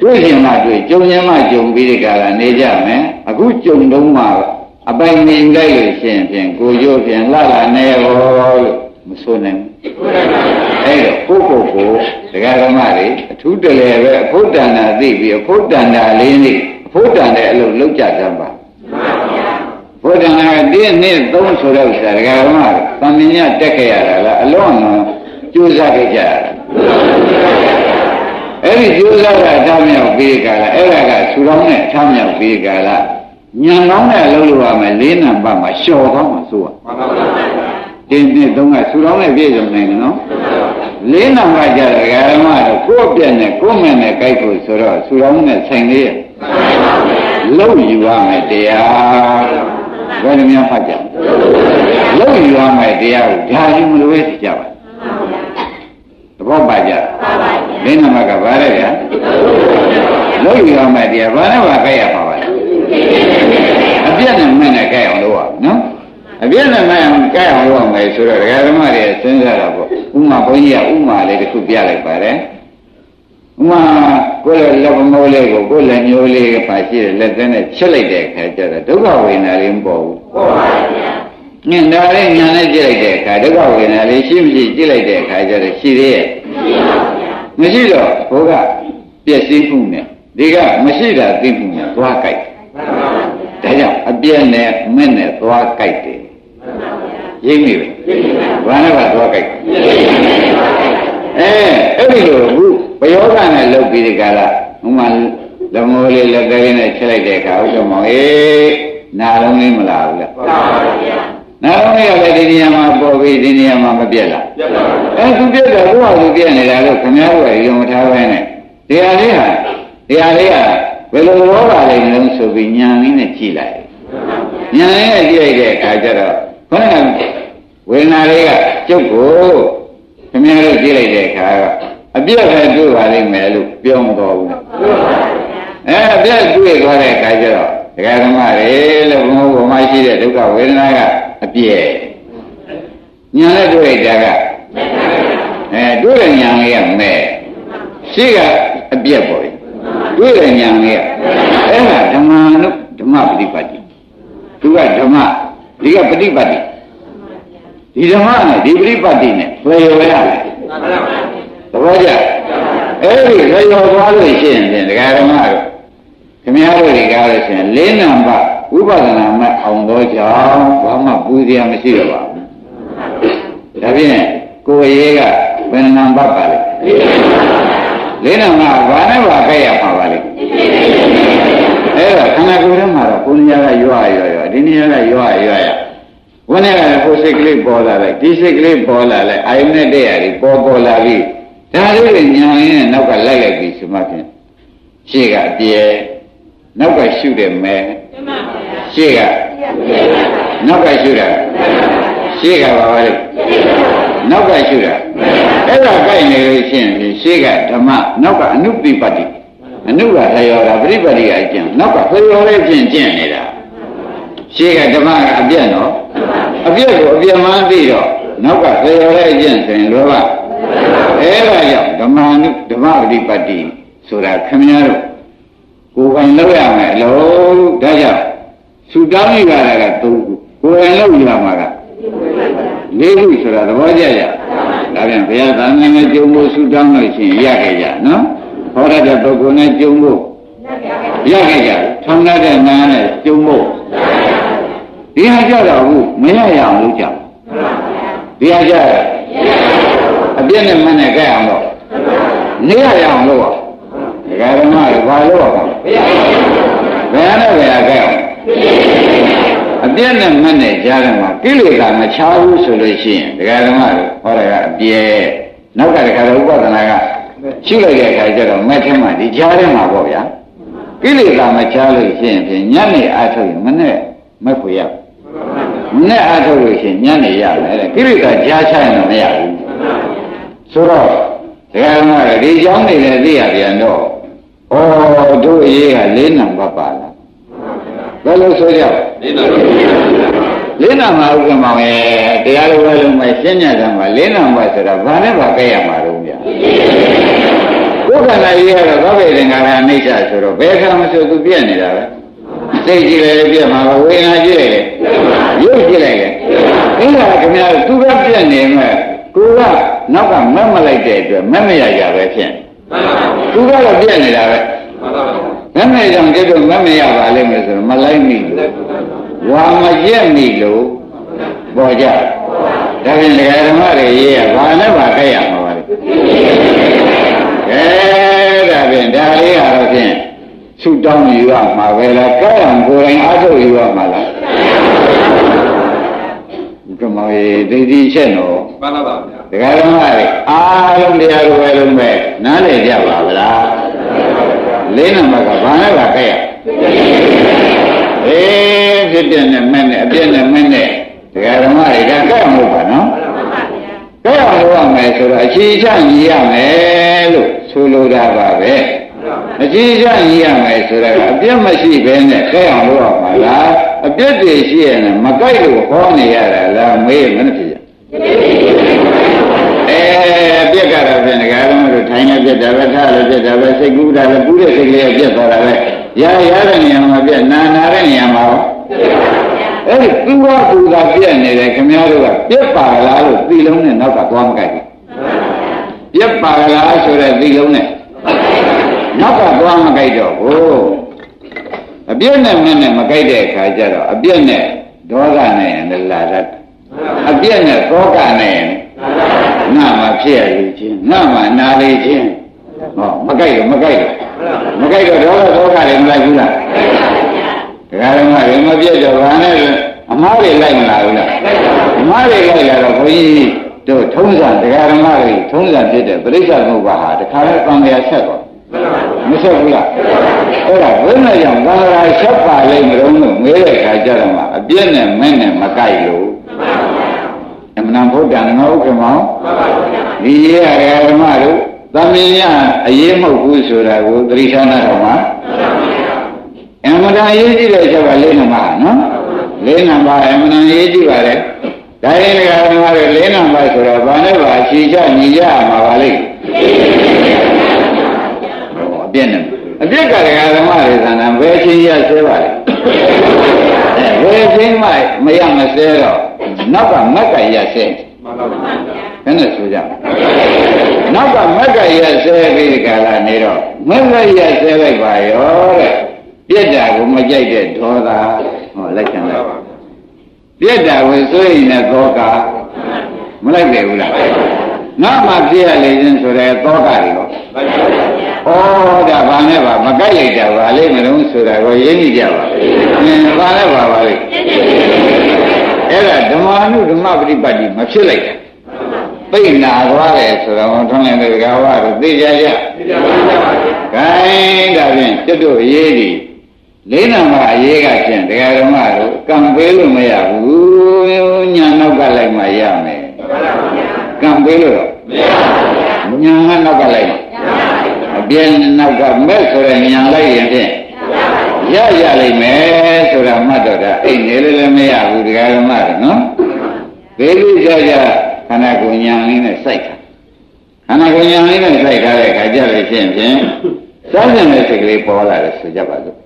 တွေ့ရင်မှတွေ့ကြုံရင်မှကြုံပြီးဒီကလာနေကြမယ်အခုကြုံတော့မှအပိုင်နေလိုက်လို့ရှိရင်ဖြင့်ကိုရိုးဖြင့်လှလာနေရောလို့မဆိုနိုင်ဘူးအဲ့တော့ကိုကိုကိုဒကာဓမ္မတွေအထူးတလဲပဲအဖို့တန်တာသိပြီးအဖို့တန်တာလေးနေအဖို့တန်တဲ့အလုပ်လုပ်ကြတတ်ပါဘုရားနာတင်းနှစ်သုံးဆိုတော့ဥစ္စာဒကာဓမ္မတွေသံမြင်တက်ခဲ့ရတာလားအလုံးအောင်ကြိုးစားခဲ့ကြရတာ အဲ့ဒီကြိုးစားတာအထမြောက်ပြီးကြလားအဲ့ဒါကဆူတောင်းနဲ့အထမြောက်ပြီးကြလားညံကောင်းတဲ့အလုပ်လုပ်ရမယ်လေးနံပါတ်မှာလျှော်သွားမှာဆိုရမှန်ပါပါတင်းနှစ်သုံးကဆူတောင်းနဲ့ပြည့်စုံနိုင်တယ်နော်လေးနံပါတ်ကြတဲ့ဓမ္မတော့ကိုယ့်အပြက်နဲ့ကိုယ့်မဲ့နဲ့ကြိုက်ဖို့ဆိုတော့ဆူတောင်းနဲ့ဆိုင်လေးရလုံးယူရမယ်တရားဘယ်လိုများဖတ်ကြလုံးယူရမယ်တရားကိုဒါယူမလို့ပဲကြပါသဘောပါကြ လေးနံပါတ်ကဘာလဲဗျာလုံးယူရမယ်တရားဘာနဲ့ပါကြိုက်ရပါပါလဲအပြက်နဲ့မဲ့နဲ့ကြိုက်အောင်လုပ်ရနော်အပြည့်နဲ့မှန်ကြိုက်အောင်လုပ်မယ်ဆိုတော့ဒကာဓမ္မတွေစဉ်းစားတာပေါ့ဥမာဘုန်းကြီးကဥမာလေးတစ်ခုပြလိုက်ပါတယ်ဥမာကိုယ်လက်ပမိုးလေးကိုကိုယ်လက်မျိုးလေးပါရှိတယ်လက်သက်နဲ့ချက်လိုက်တဲ့အခါကျတော့ဒုက္ခဝေဒနာလေးမပေါ်ဘူးပေါ်ပါဗျာညင်ဒါလေးညာနဲ့ကြည့်လိုက်တဲ့အခါဒုက္ခဝေဒနာလေးရှိမရှိကြည့်လိုက်တဲ့အခါကျတော့ရှိသေးရဲ့မရှိ တော့ဘုရားပျက်စီးမှုနဲ့ဒီကမရှိတာသိမှုနဲ့သွားကြိုက်ဒါကြောင့်အပြည့်နဲ့မဲ့နဲ့သွားကြိုက်တယ်ရိပ်မိပဲဘာနဲ့ကသွားကြိုက်အဲအဲ့ဒီလိုအခုဘယောဂနဲ့လုပ်ပြီးဒီကလာဥမာလမိုးလေးလက်သေးနဲ့ချက်လိုက်တဲ့အခါဥက္ကမောင်အေးနာလုံးလေးမလာဘူးလားမှန်ပါဗျာ နာလုံးလေးကလည်းဒီနေရာမှာပေါ်ပြီးဒီနေရာမှာမပြက်လားပြက်ပါဘူးအဲသူပြက်တော့ကိုယ့်ဟာသူပြက်နေတာလို့ခင်ဗျားတို့ကယုံထားပဲနဲ့တရားလေးဟာတရားလေးဟာဘယ်လိုလောပါလိမ့်မလို့ဆိုပြီးညာလေးနဲ့ကြည့်လိုက်ညာလေးနဲ့ကြည့်လိုက်တဲ့အခါကျတော့ခေါင်းကဝေဒနာလေးကကျုပ်ကိုခင်ဗျားတို့ကြည့်လိုက်တဲ့အခါကအပြည့်ပဲတွေ့ပါလိမ့်မယ်လို့ပြောမတော်ဘူးအဲအပြည့်တွေ့သွားတဲ့အခါကျတော့ဒကာဓမ္မတွေလို့ဘုံဘုံမရှိတဲ့ဒုက္ခဝေဒနာက အပြည့်ညာနဲ့တွေ့လိုက်တာကအဲတွေ့တဲ့ညာလေးကမဲ့ရှိကအပြည့်ပေါ့တွေ့တဲ့ညာလေးကအဲ့ဒါဓမ္မနုဓမ္မပฏิပတ်တိသူကဓမ္မဒီကပฏิပတ်တိဒီဓမ္မနဲ့ဒီပฏิပတ်တိနဲ့လျော်ရတယ်သဘောကျအဲ့ဒီလျော်သွားလို့ရှိရင်ဖြင့်ဒကာဓမ္မတို့ခင်ဗျားတို့တွေကားလို့ရှိရင်လေးနံပါတ် ဝိပဿနာမဲ့အောင်တော့ကြောင်းဘာမှပူစရာမရှိတော့ပါဘူးဒါဖြင့်ကိုယ်ရေးကဘယ်နံပါတ်ပါလဲလေးနံပါတ်ဘာနဲ့ပါခဲ့ရမှာပါလဲအဲ့တော့ခန္ဓာကိုယ်ထဲမှာတော့ကိုယ်နေရာကရွာရွာရွာဒီနေရာကရွာရွာရဝိနည်းကလည်းကိုယ်စိတ်ကလေးပေါ်လာလိုက်ဒီစိတ်ကလေးပေါ်လာလိုက်အာယုန်နဲ့တည့်ရတယ်ပေါ်ပေါ်လာပြီးဒါလေးကိုညာရင်းနဲ့နောက်ကလိုက်လိုက်ပြီးဆိုမှဖြင့်ရှေ့ကအပြဲနောက်ကရှုတယ်မဲ ရှေ့ကနောက်ကရှုတာရှေ့ကဘာပါလဲနောက်ကရှုတာအဲ့ဒါကြိုက်နေလို့ရှိရင်ရှေ့ကဓမ္မနောက်ကအနုပ္ပတ္တိအနုကသယောတာပရိပတ္တိကအကျင့်နောက်ကသယောလေးဖြင့်ကျင့်နေတာရှေ့ကဓမ္မကအပြတ်နော်အပြတ်ကိုအပြတ်မှန်းသိတော့နောက်ကသယောလေးအကျင့်ဆိုရင်လောဘအဲ့ဒါကြောင့်ဓမ္မနုဓမ္မပရိပတ္တိဆိုတာခင်ဗျားတို့ ကိုယ်ပိုင်လောက်ရမယ်အလုံးဒါကြောင့်သုတောင်းရတာက၃ခုကိုယ်ပိုင်လောက်ရမှာက၄ခုဆိုတာသဘောကျကြဒါပြန်ဘုရားသာနာနဲ့ကြုံဖို့သုတောင်းလို့ရှိရင်ရခဲ့ကြနော်ဟောရတဲ့ပုဂ္ဂိုလ်နဲ့ကြုံဖို့ရခဲ့ကြထောင်ရတဲ့နာနဲ့ကြုံဖို့ဒီဟာကြတော့ဘူးမရရအောင်လုပ်ကြဒီဟာကြအပြည့်နဲ့မနဲ့ကြက်အောင်တော့နေရရအောင်လုပ်အောင် ဒကာဓမ္မတွေဘာလို့ရပါလဲဘယ်နဲ့ဘယ်အကဲအပြည့်နဲ့မနဲ့ကြားတယ်မှာကိလေသာမချားဘူးဆိုလို့ရှိရင်ဒကာဓမ္မတွေဟောတာကအပြည့်နောက်ကတခါတော့ဥပဒနာကရှုလိုက်တဲ့အခါကျတော့မက်ထဲမှာဒီကြားထဲမှာပေါ့ဗျာကိလေသာမချားလို့ရှိရင်ဖြင့်ညနေအားထုတ်ရင်မနဲ့မက်ဖွေရမနဲ့အားထုတ်လို့ရှိရင်ညနေရမယ်တဲ့ကိလေသာကြားချရင်တော့မရဘူးဆိုတော့ဒကာဓမ္မတွေဒီကြောင်းနေလည်းသိရပြန်တော့ ဩတို့အရေးကလေးနံပါတ်ပါလားဘယ်လိုဆိုကြလေးနံပါတ်လေးနံပါတ်ဥက္ကမောင်ရဲ့တရားလိုပဲလုံးမဲ့ရှင်းညတာမှာလေးနံပါတ်ဆိုတာဘာနဲ့ပါကြည့်ရမှာတော့ဗျာကိုယ်ခန္ဓာကြီးကတော့သောဘေသင်္ကာရအိဋ္ဌဆိုတော့ဘယ်ခါမှဆိုသူပြည့်နေတာပဲစိတ်ကြည့်လည်းပြည့်မှာပဲဝေဒနာကြည့်လည်းရုပ်ကြည့်လိုက်လည်းအဲ့ဒါခင်ဗျားသူကပြည့်နေမဲ့ကိုကနောက်ကမက်မလိုက်တဲ့အတွက်မက်မရရပဲဖြစ် သူကတော့ပြည့်နေတာပဲမက်မရကြောင့်ကြည့်တော့မက်မရပါလိမ့်မယ်ဆိုတော့မလိုက်မိလို့ဝါမကျက်မိလို့ပေါ်ကြဒါဖြင့်ဒကာဓမ္မတွေရေးရဘာနဲ့ပါခဲ့ရမှာပါလဲကဲဒါဖြင့်ဒါလေးကတော့ဖြင့်ဆုတောင်းယူရမှာပဲလားကဲအောင်ကိုယ်တိုင်အားထုတ်ယူရမှာလားကမောရေဒိဋ္ဌိချက်တော့မှန်ပါပါဗျာ ဒကာဓမ္မတွေအားလုံးတရားတွေပဲလုံးပဲနားလည်ကြပါဗလားလေးနံပါတ်ကဘာနဲ့ပါခဲ့ရအေးဖြစ်တဲ့နဲ့မဲ့နဲ့အပြည့်နဲ့မဲ့နဲ့ဒကာဓမ္မတွေကကြက်အောင်လုပ်ပါနော်ကြက်အောင်လုပ်ရမယ်ဆိုတော့အခြေချညီရမယ်လို့ဆိုလိုတာပါပဲအခြေချညီရမယ်ဆိုတော့အပြည့်မရှိဘဲနဲ့ကြက်အောင်လုပ်ရမှာလားအပြည့်တွေရှိရင်မကြိုက်လို့ဟောနေရတာလားမေးမနှဖြစ်အဲ ပြက်ကတော့ဖြင့်ဒကာဓမ္မတို့ထိုင်နေပြက်တာပဲထားလည်းပြက်တာပဲစိတ်ကူးတာလည်းကူးတဲ့စိတ်ကလေးပြက်သွားတာပဲရရတဲ့နေရာမှာပြက်နာနာတဲ့နေရာမှာရောအဲ့ဒီသူကသူကပြက်နေတယ်ခင်ဗျားတို့ကပြက်ပါလားလို့သီလုံးနဲ့နောက်ကသွားမကြိုက်ဘူးပြက်ပါလားဆိုတဲ့သီလုံးနဲ့နောက်ကသွားမကြိုက်တော့ဘူးအပြည့်နဲ့မနဲ့မကြိုက်တဲ့အခါကျတော့အပြည့်နဲ့ဒေါသနဲ့လည်းလာတတ်အပြည့်နဲ့သောကနဲ့ငါ မှဖြစ်ရလို့ချင်းငါမှနာလေချင်းဟောမကြိုက်တော့မကြိုက်တော့မကြိုက်တော့ဒေါသသောကလည်းမလိုက်ဘူးလားတရားဓမ္မတွေမပြည့်တော့ဘာနဲ့အမားတွေလိုက်မလာဘူးလားအမားတွေလိုက်လာတော့ဘုန်းကြီးတို့ထုံးစံတရားဓမ္မတွေထုံးစံဖြစ်တဲ့ပြိဿသမုပ္ပါဟာတခါလဲတန်လျာဆက်တော့မဆက်ဘူးလားအဲ့ဒါဘယ်နဲ့ကြောင့်တန်လျာဆက်ပါလိမ့်မလို့မေးတဲ့ခါကျတော့မှအပြည့်နဲ့မင်းနဲ့မကြိုက်လို့ အမှန်တန်ဘုဒ္ဓံငါဥက္ကမောဒီရေးရဓမ္မတို့သမင်ရအရေးမဟုတ်ဘူးဆိုတာကိုသတိထားနာတော့မှာအမှန်တန်အရေးကြီးတဲ့ချက်ကလေးနံပါတ်နော်လေးနံပါတ်အမှန်တန်အရေးကြီးပါတယ်ဒါရင်ကဓမ္မတွေလေးနံပါတ်ဆိုတော့ဘာနဲ့ပါအချီချညီကြမှာပါလိမ့်အပြည့်နဲ့အပြည့်ကတရားဓမ္မတွေသဏ္ဍာန်ဘယ်ချင်းရဆဲပါလဲဘယ်ချင်းမှမရမဆဲတော့ နောက်ကမက်ကရဆဲမှန်ပါပါဘယ်နဲ့ဆိုကြနောက်ကမက်ကရဆဲပြီးဒီကလာနေတော့မက်ကရဆဲလိုက်ပါရောတဲ့ပြက်တာကိုမကြိုက်တဲ့ဒေါသဟောလက်ခံလိုက်ပြက်တာကိုစိုးရိမ်တဲ့သောကမလိုက်တယ်ဘူးလားငါမှပြည့်ရလေခြင်းဆိုတဲ့သောကတွေရောဩဒါဘာနဲ့ပါမကြိုက်လိုက်တာပါလေမလုံးဆိုတာကိုရင်းနေကြပါအင်းဘာနဲ့ပါပါလေ အဲ့ဒါဓမ္မနုဓမ္မပฏิပတ်တိမဖြစ်လိုက်တာပိတ်နာသွားတယ်ဆိုတော့ထွန်းလည်းတကားဝါတို့သိကြကြသိကြပါပါ gain ဒါဖြင့်ကျွတ်တို့ရေးဒီလေးနံပါတ်အရေးကဖြင့်တရားဓမ္မတို့ကံပေးလို့မရဘူးညာနောက်ကလိုက်မှရမယ်ကံပေးလို့မရဘူးညာနောက်ကလိုက်အပြင်းနောက်ကမဲ့ဆိုတဲ့ညာလိုက်ရင်ဖြင့် ရရလိမ့်မယ်ဆိုတာမှတ်တော့တာအိတ်နေလည်းမရဘူးတရားဓမ္မတို့နော်ဘေးလေးကြကြခန္ဓာကိုယ်ညာလေးနဲ့စိုက်တာခန္ဓာကိုယ်ညာလေးနဲ့စိုက်ထားတဲ့အခါကျလို့ဖြင့်ဖြင့်စောင့်နေတဲ့စိတ်ကလေးပေါ်လာတယ်ဆိုကြပါစို့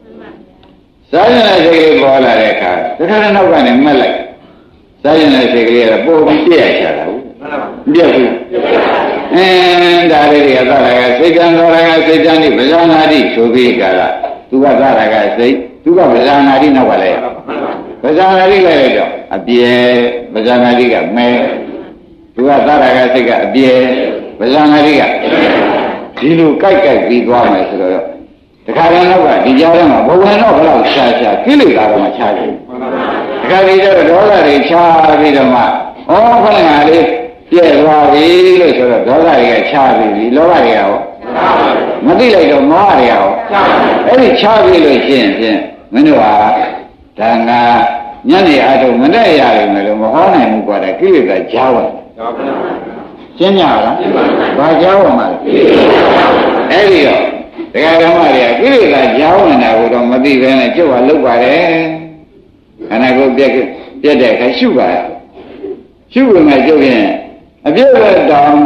စားရင်တဲ့စိတ်ကလေးပေါ်လာတဲ့အခါတခါတော့နောက်ကနေမက်လိုက်စားရင်တဲ့စိတ်ကလေးကပို့ပြီးပြည့်ရချတာဟုတ်ပြည့်ဘူးအင်းဒါလေးတွေကသာရကစိတ်ကံတော်ရကစိတ်တန်းဒီဗဇာနာတိဆိုပြီးကြတာ သူကသာရကစိတ်သူကဗဇာနာတိနောက်ကလည်းပဇာနာတိလိုက်တော့အပြေပဇာနာတိကမဲသူကသရကစိတ်ကအပြေပဇာနာတိကဒီလိုကြိုက်ကြိုက်ပြီးသွားမယ်ဆိုတော့တခါတည်းတော့ကဒီကြားထဲမှာဘဝတော့ဘယ်တော့ရှာရှာကိလေသာတော့မချဘူးတခါတည်းကျတော့ဒေါသတွေချပြီးတော့မှဩခဏလေးပြည့်သွားပြီလို့ဆိုတော့ဒေါသတွေကချပြီးပြီလောဘတွေကရော မသိလိုက်တော့မောဟတွေကရောအဲ့ဒီချပြီးလို့ရှိရင်ဖြင့်မင်းတို့ဟာဒါငါညနေအားထုတ်မနဲ့ရလိမ့်မယ်လို့မဟောနိုင်ဘူးကွာတဲ့ကိလေသာကြားဝင်ရှင်းကြလားဘာကြားဝင်မှာလဲအဲ့ဒီတော့တရားဓမ္မတွေကကိလေသာကြားဝင်တာကိုတော့မသိဘဲနဲ့ကျုပ်ဟာလုပ်ပါတယ်ခန္ဓာကိုယ်ပြက်ပြက်တဲ့အခါရှုပါရှုဝင်မဲ့ကျုပ်ရင်အပြည့်ပဲတောင်း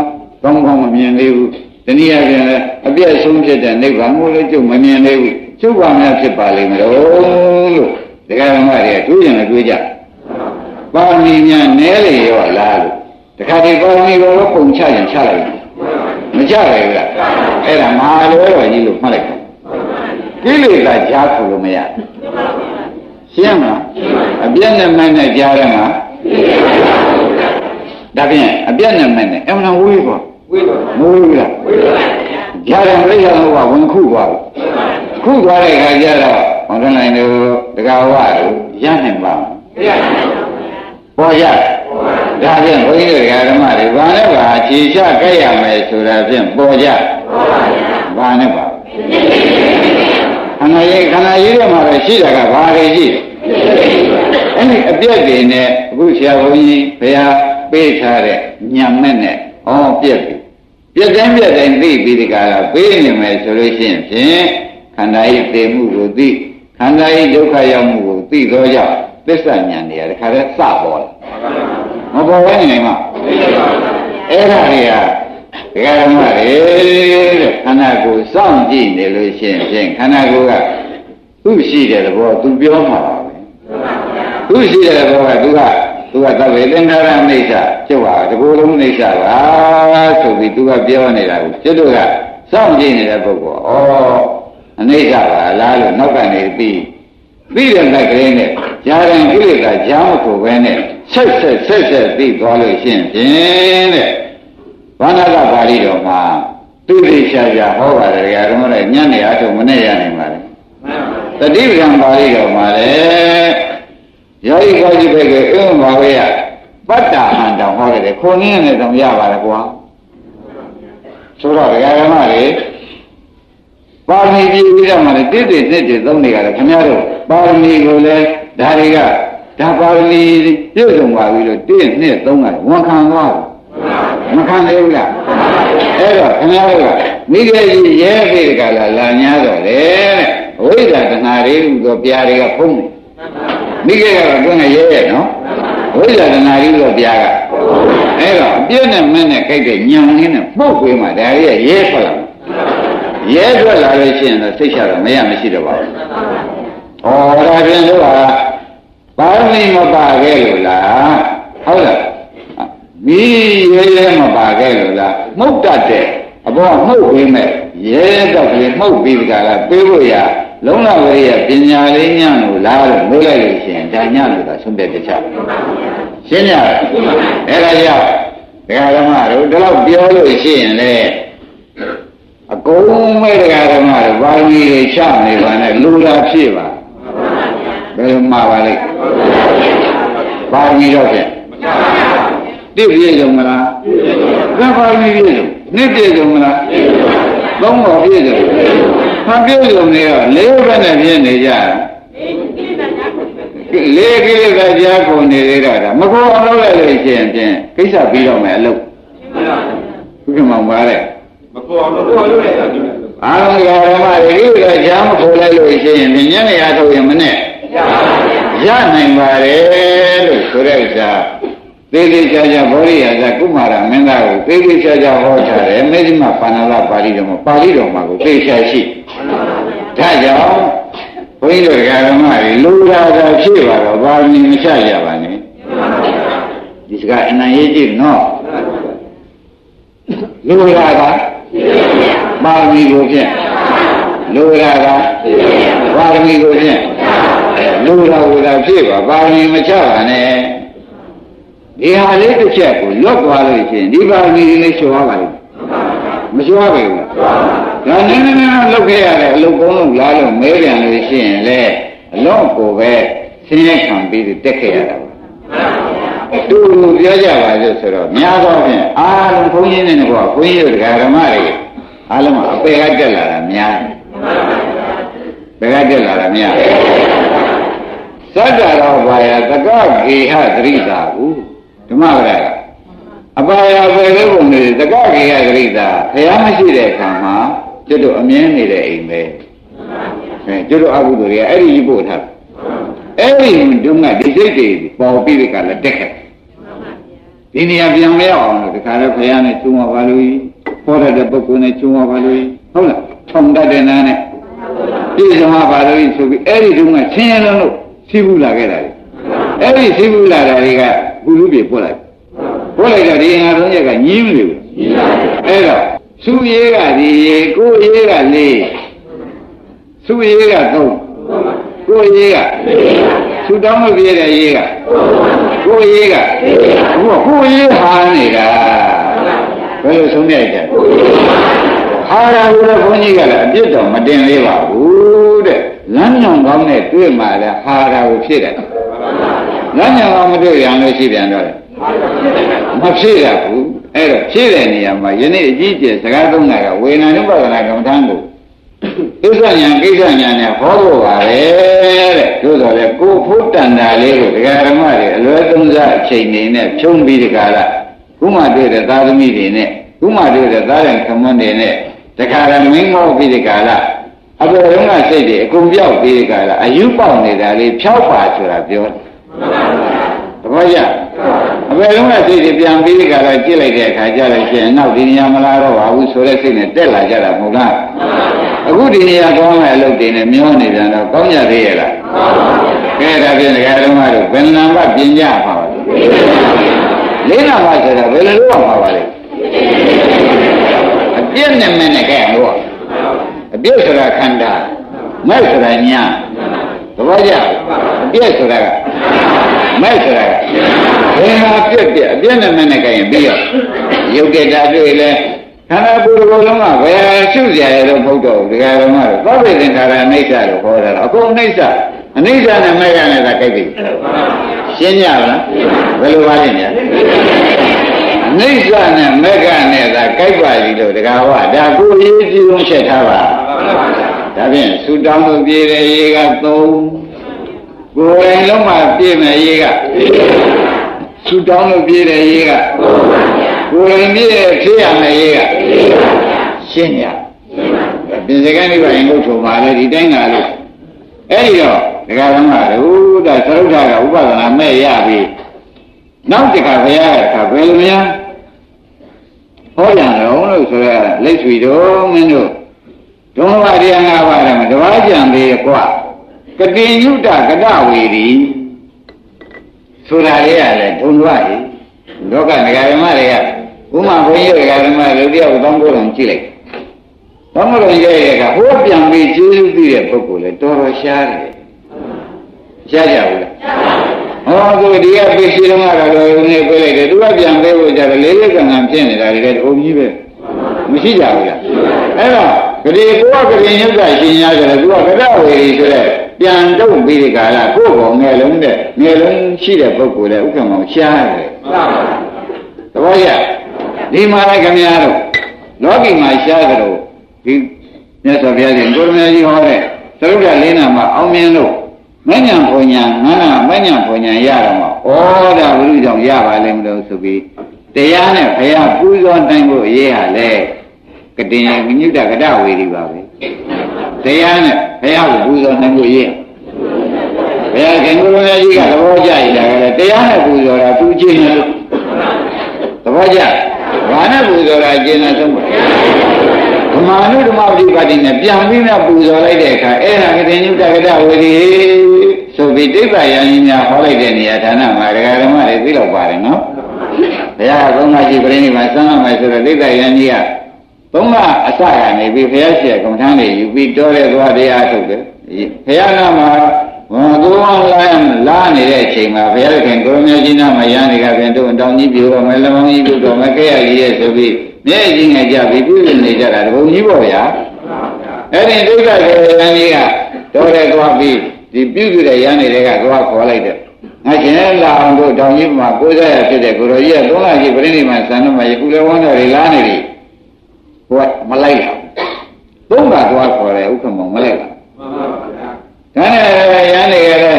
ကောင်းကောင်းမမြင်သေးဘူး တနည်းအားဖြင့်လည်းအပြည့်ဆုံးဖြစ်တဲ့နိဗ္ဗာန်ကိုလည်းကျုပ်မမြင်သေးဘူးကျုပ်ပါများဖြစ်ပါလိမ့်မယ်လို့တရားဓမ္မတွေကတွေးရင်လည်းတွေးကြပါဏီများနဲလေရောလားလို့တခါဒီပါဏီကိုတော့ပုံချရင်ချလိုက်မချရဘူးလားအဲ့ဒါမဟာလွဲတော်ကြီးလို့မှတ်လိုက်ကိလေသာကြားခုလို့မရရှင်းမလားအပြည့်နဲ့မနဲ့ကြားရမှာဒါဖြင့်အပြည့်နဲ့မနဲ့အမှန်ဝေးပါ ဝေးပါမဝေးဘူးလားဝေးပါကြားတယ်ပြိဿဘုရားဝင်ခုသွားပြီခုသွားတဲ့အခါကျတော့ဟောတယ်နိုင်တို့တက္ကဝတို့ရနိုင်ပါမရနိုင်ပါဘူးပေါ်ရဒါဖြင့်ဘုန်းကြီးတို့ဓမ္မတွေဘာနဲ့ပါခြေချကြက်ရမယ်ဆိုတာဖြင့်ပေါ်ကြဘာနဲ့ပါခန္ဓာရေးခန္ဓာရေးထဲမှာပဲရှိတာကဘာတွေရှိအဲ့ဒီအပြည့်တွေနဲ့အခုဆရာဘုန်းကြီးဘုရားပေးထားတဲ့ညံမဲ့နဲ့ဩပြည့်ပြီ ပြည့်တိုင်းပြည့်တိုင်းသိပြီးဒီကရာပေးနေမယ်ဆိုလို့ရှိရင်ဖြင့်ခန္ဓာ၏သိမှုကိုသိခန္ဓာ၏ဒုက္ခရောက်မှုကိုသိတော့ကြောင့်သစ္စာဉာဏ်တွေတခါတည်းစပေါ်လာမပေါ်ဘဲနေနိုင်မှာအဲ့ဒါတွေကဒကာဓမ္မတွေတဲ့ခန္ဓာကိုယ်စောင့်ကြည့်နေလို့ရှိရင်ဖြင့်ခန္ဓာကိုယ်ကသူ့ရှိတဲ့သဘောသူပြောမှာပါပဲသူ့ရှိတဲ့သဘောကသူက သူကသဗ္ဗေသင်္ခါရအိဋ္ဌကျုပ်ဟာဒီကိုယ်လုံးအိဋ္ဌပါဆိုပြီးသူကပြောနေတာကိုကျွတ်တို့ကစောင့်ကြည့်နေတဲ့ပုဂ္ဂိုလ်ဩအနိစ္စပါလားလို့နောက်ကနေပြီးပြီးတဲ့လက်ကလေးနဲ့ဂျာရင်ကိလေသာကြားမဖို့ပဲနဲ့ဆက်ဆက်ဆက်ဆက်ပြီးသွားလို့ရှိရင်ဖြင့်တဲ့ဘာနာကပါဠိတော်မှာသူသိချာချာဟောပါတယ်ဓမ္မတွေညနေအားထုတ်မနဲ့ရနိုင်ပါလေတတိပံပါဠိတော်မှာလေ ယောဂီကောကြီးဘက်ကအိမ်မှာပဲရပတ္တာဟံတောင်ဟောတယ်ခုံရင်းနဲ့တောင်ရပါတယ်ကွာဆိုတော့ဓမ္မတွေပါရမီပြည့်ပြီးတော့မှလည်းတိတိနှစ်တိသုံးနေကြတယ်ခင်ဗျားတို့ပါရမီကိုလည်းဒါတွေကဒါပါရမီပြည့်စုံပါပြီလို့တိနှစ်သုံးတာဝန်ခံသွားတယ်မခံသေးဘူးလားအဲ့တော့ခင်ဗျားတို့ကမိခဲ့ကြီးရဲပြီးကြလားလာညာတော့လေဝိဇ္ဇာတဏှာတွေဟူသောပြားတွေကဖုံးတယ် မိခဲ့ကတော့တွန်းနေရဲရဲ့နော်ဝိဇ္ဇာတဏှာတွေဟူသောပြားကအဲ့တော့အပြည့်နဲ့မင်းနဲ့ကြိုက်တဲ့ညံရင်းနဲ့ပုတ်ပေးမှဒါရီရဲထွက်လာရဲထွက်လာလို့ရှိရင်တော့စိတ်ချတော့မရမရှိတော့ပါဘူး။ဩဒါဖြင့်တို့ကပါရမီမပါခဲ့လို့လားဟုတ်လား။မိရဲရဲမပါခဲ့လို့လားမှုတ်တတ်တဲ့အပေါ်မှုတ်ပေးမဲ့ရဲတော့ကလေးမှုတ်ပြီးဒီကလာပေးဖို့ရ လုံးလဝရိယပညာလေးညံ့လို့လားလို့လို့လိုက်လို့ရှိရင်ဒါညံ့လို့သာဆုံးဖြတ်တခြားရှင်းကြအဲ့ဒါကြောင့်ဒကာဓမ္မတို့ဒီလောက်ပြောလို့ရှိရင်လေအကုန်မဲ့တရားဓမ္မတွေပါရမီတွေချနေပါနဲ့လူတာဖြစ်ပါဘယ်မှာပါလိမ့်ပါရမီတော့ဖြင့်တိပြည့်စုံမလားသဗ္ဗာရမီပြည့်စုံနှစ်ပြည့်စုံမလားသုံးပါပြည့် စုံဟာပြည့်စုံနေတော့လေးဘက်နဲ့ပြည့်နေကြတာလေးကိလေသာကြားကုန်နေသေးတာမခေါ်အောင်လုပ်လိုက်လို့ရှိရင်ဖြင့်ကိစ္စပြီးတော့မယ်အလုပ်ဘုရားမောင်ပါတဲ့မပေါ်အောင်လို့ပေါ်လို့ရတယ်အာရုံဓမ္မတွေဒီကကြားမခေါ်လိုက်လို့ရှိရင်ညနေရထုတ်ရင်မနဲ့ရနိုင်ပါတယ်လို့ဆိုတဲ့ဥစ္စာ သေးသေးချာချာဘောရိယာသကုမာရမင်းသားကိုသေးသေးချာချာဟောထားတယ်မေဇိမပါဏာလပါဠိတော်မှာပါဠိတော်မှာကိုသေချာရှိဒါကြောင့်ဘုန်းကြီးတို့ဓမ္မတွေလူရာသာဖြစ်ပါတော့ဘာမင်းမချကြပါနဲ့ဒီစကားအနံရေးကြည့်နော်လူရာကပါရမီကိုဖြင့်လူရာကပါရမီကိုဖြင့်လူတော်ဝသာဖြစ်ပါပါရမီမချပါနဲ့ ဒီဟာလေးတစ်ချက်ကိုလွတ်သွားလို့ရှိရင်ဒီပါရမီလေးချောရပါလိမ့်မချောရပါဘူးဒါနည်းနည်းနည်းလောက်ခဲ့ရတဲ့အလုပ်ကုန်းလုံးလားလို့မဲပြန်လို့ရှိရင်လေအလုံးကိုပဲဆင်းရဲခံပြီးတက်ခဲ့ရတာပါတူတူပြောကြပါစို့ဆိုတော့များသောဖြင့်အားလုံးဘုန်းကြီးနဲ့ကောဘုန်းကြီးတို့ဓမ္မတွေအားလုံးအပေကတက်လာတာများတယ်ဘယ်ကတက်လာတာများသတ္တရောဘာယတကကေဟသရိတာဟု ဓမ္မဗရကအပါယပဲလေးပုံတွေတကကေဟသရိတာဘုရားမရှိတဲ့အခါမှာကျွတ်တို့အမြင်နေတဲ့အိမ်ပဲအဲကျွတ်တို့အကုသိုလ်တွေကအဲ့ဒီပို့ထားအဲ့ဒီဒုက္ခဒီစိတ်တွေပေါ်ပြီးတဲ့ကလည်းတက်ခဲ့ဒီနေရာပြန်မရအောင်လို့ဒီခါတော့ဘုရားနဲ့ကျုံပါပါလို့ဟောရတဲ့ပုဂ္ဂိုလ်နဲ့ကျုံပါပါလို့ဟုတ်လားထုံတတ်တဲ့နာနဲ့ပြည့်စုံပါလို့ဆိုပြီးအဲ့ဒီတုန်းကဆင်းရဲလုံးလို့စီးပူလာခဲ့တာလေအဲ့ဒီစီးပူလာတာတွေက ကုလူပြေပို့လိုက်ပို့လိုက်တော့ဒီငါသုံးရက်ကညင်းမလို့အဲ့တော့သူ့ရေးကဒီကိုယ်ရေးကလေးသူ့ရေးကသုံးကိုယ်ရေးကသူတောင်းလို့ပြည့်တဲ့ရေးကကိုယ်ရေးကဟိုကိုယ်ရေးဟာနေတာဘယ်လိုဆုံးဖြတ်ကြဟာရဘုရားဘုန်းကြီးကလည်းအပြစ်တော်မတင်လေးပါဘူးတဲ့လမ်းညောင်ကောင်းနဲ့တွေ့မှလည်းဟာရကိုဖြစ်တယ် လမ်းညောင်ကောင်းမတွေ့ရလို့ရှိပြန်တော့တယ်မဖြစ်ရဘူးအဲ့တော့ဖြစ်တဲ့နေရာမှာယနေ့အကြီးကျယ်စကားသုံးတာကဝေဒနာနုပါဒနာကမ္မထံကိုကိစ္စညာကိစ္စညာနဲ့ဟောဖို့ပါပဲတဲ့သို့တော်လည်းကိုဖို့တန်တာလေးကိုဒကာဓမ္မတွေအလွယ်သုံးစားအချိန်နေနဲ့ဖြုံးပြီးဒီကလာခုမှတွေ့တဲ့သာသမီတွေနဲ့ခုမှတွေ့တဲ့သားရံခမွန်းတွေနဲ့တခါရမင်းမောပြီးဒီကလာအပေါ်တုန်းကစိတ်တွေအကုန်ပြောက်ပြီးဒီကလာအယူပေါက်နေတာလေးဖြောက်ပါဆိုတာပြောတယ် တပည့်ရအပေလုံးကစိတ်တွေပြန်ပြီးဒီကလာကြည့်လိုက်တဲ့အခါကျတော့ရှင်နောက်ဒီနေရာမလာတော့ပါဘူးဆိုတဲ့စိတ်နဲ့တက်လာကြတာမဟုတ်လားအခုဒီနေရာကောင်းတဲ့အလုပ်တွေနဲ့မျောနေပြန်တော့ကောင်းကြသေးရဲ့လားကဲဒါဖြင့်ဒကာတော်မတို့ဘယ်နံပါတ်ပြင်ကြပါပါလေးနာပါဆိုတာဘယ်လိုလုပ်ပါပါလဲအပြည့်နဲ့မဲ့နဲ့ကြဲအောင်အပြည့်ဆိုတာခန္ဓာမဲ့ဆိုတာညာသဘောကျအပြည့်ဆိုတာက မဲ့ဆိုတာကဘယ်မှာပြည့်ပြည့်အပြည့်နဲ့မဲ့နဲ့ကြဲရင်ပြီးရောယုတ်ကတာတွေ့လဲခန္ဓာပူရကိုလုံးကဘယ်ရှုစရာရလို့မဟုတ်တော့ဘူးဒကာတော်မတို့သောပိသင်္ခါရအိဋ္ဌလို့ခေါ်တာအကုန်အိဋ္ဌအနိစ္စနဲ့မဲ့ရနဲ့သာကြိုက်ပြီရှင်းကြလားဘယ်လိုပါလဲညာနိစ္စနဲ့မက္ခနဲ့သာကြိုက်ပါပြီလို့တကားဝဒါကိုရေးကြည့်လုံးချက်ထားပါဒါဖြင့်ဆူတောင်းလို့ပြေတဲ့ရေးက3 ကိုယ်ရင်လုံးမှပြည့်မယ်ရေးကဆူတောင်းလို့ပြေတဲ့ရေးကကိုယ်ရင်ပြည့်ဖြစ်ရမယ်ရေးကရှင်းရပြင်စကန်ဒီပါရင်လို့ဆိုပါလေဒီတိုင်းကလို့အဲ့ဒီတော့ဒကာဓမ္မတို့ဒါသရုပ်ထာကဥပဒနာမဲ့ရပြီနောက်တခါဘုရားကဘယ်လိုများဟောကြတော့လို့ဆိုရလက်ဆွေတော်မင်းတို့ဒုံဝရိယငါးပါးတယ်မှာတပါးကြံသေးကွာ ကတိယုတကတဝေရီဆိုတာလေးရတယ်ဒုံဝရီလောကငဃာဓမ္မတွေကဥမာဘုန်းကြီးငဃာဓမ္မတွေတယောက်တောင်းဖို့တော့ကြည့်လိုက်တောင်းဖို့တော့ကြည့်ရတဲ့အခါဟိုပြန်ပြီးကျေးဇူးပြုတဲ့ပုဂ္ဂိုလ်လေတော်တော်ရှားတယ်ရှားကြဘူးလားဟောသူဒီကပြည့်စည်တော့ကတော့နေပြလိုက်တယ်သူကပြန်ပေးဖို့ကြတယ်လေးလေးကံကံဖြစ်နေတာတွေလည်းအုံကြီးပဲမရှိကြဘူးလားအဲ့တော့ ဂရေကိုကဂရေညုတ်တာရှင်ရကြတယ်သူကကရဝေရီဆိုတဲ့ပြန်တော့ပြီးဒီကလာကိုယ့်ဘောငယ်လုံးတဲ့ငယ်လုံးရှိတဲ့ပုဂ္ဂိုလ်လည်းဥက္ကမောင်ရှားတယ်သဘောကျဒီမှာလည်းခင်ဗျားတို့လောကီမှာရှားကြတော့ဒီမြတ်စွာဘုရားရှင်ကိုရမကြီးဟောတဲ့သရုပ်ရလေးနာမှာအောင်မြင်လို့မဉ္ဇဉ်ဘုံညာငါနာမဉ္ဇဉ်ဘုံညာရတော့မှဩဒါဘုရားကြောင့်ရပါလိမ့်မလို့ဆိုပြီးတရားနဲ့ဘုရားပူဇော်နိုင်ဖို့အရေးဟာလေ ကတင်ညုတကတဝေဒီပါပဲတရားနဲ့ဘုရားကိုပူဇော်နိုင်ဖို့အရေးဘုရားခင်ကိုယ်တော်ကြီးကသဘောကျရတာကလည်းတရားနဲ့ပူဇော်တာသူချင်းလို့သဘောကျဘာနဲ့ပူဇော်တာကျင့်တာသုံးပါဓမ္မနုဓမ္မပฏิပါတိနဲ့ပြန်ပြီးမှပူဇော်လိုက်တဲ့အခါအဲ့ဒါကတင်ညုတကတဝေဒီဆိုပြီးတိဗ္ဗယံကြီးများဟောလိုက်တဲ့နေရာဌာနမှာဒကာဓမ္မတွေသိတော့ပါတယ်နော်ဘုရားသုံးပါးရှိပြိဋိမှာစမ်းမယ်ဆိုတော့တိဗ္ဗယံကြီးက သုံးပါးအစကနေပြီးဘုရားရှိခိုးကမ္မထမ်းတွေယူပြီးတော်တဲ့သွားတရားထုတ်တယ်ဘုရားနာမှာဘုံကိုယ်လာလာနေတဲ့အချိန်မှာဘုရားခင်ကိုရမကြီးနာမယန်းတွေကပြန်တို့တောင်ကြီးပြောတော့မယ်လမောင်းကြီးပြုတော့မယ်ကြရကြီးရဲ့ဆိုပြီးမျက်ကြီးငယ်ကြပြီးပြုနေကြတာတဘုံကြီးပေါ့ဗျာအဲ့ဒီဒုက္ခကိုရမကြီးကတော့တဲ့သွားပြီးဒီပြုစုတဲ့ရန်တွေကသွားခေါ်လိုက်တယ်ငါရှင်လာအောင်တို့တောင်ကြီးမှာကိုးစားရဖြစ်တဲ့ကိုရောကြီးကသုံးလကြီးပြိဋိနိဗ္ဗာန်ဆံတော့မှယခုလည်းဝန်းတော်တွေလားနေပြီ ဟိုကမလိုက်ဘူးသုံးတာသွားခေါ်တယ်ဥက္ကမောမလိုက်ဘူးဒါနဲ့ရန်နေကြတဲ့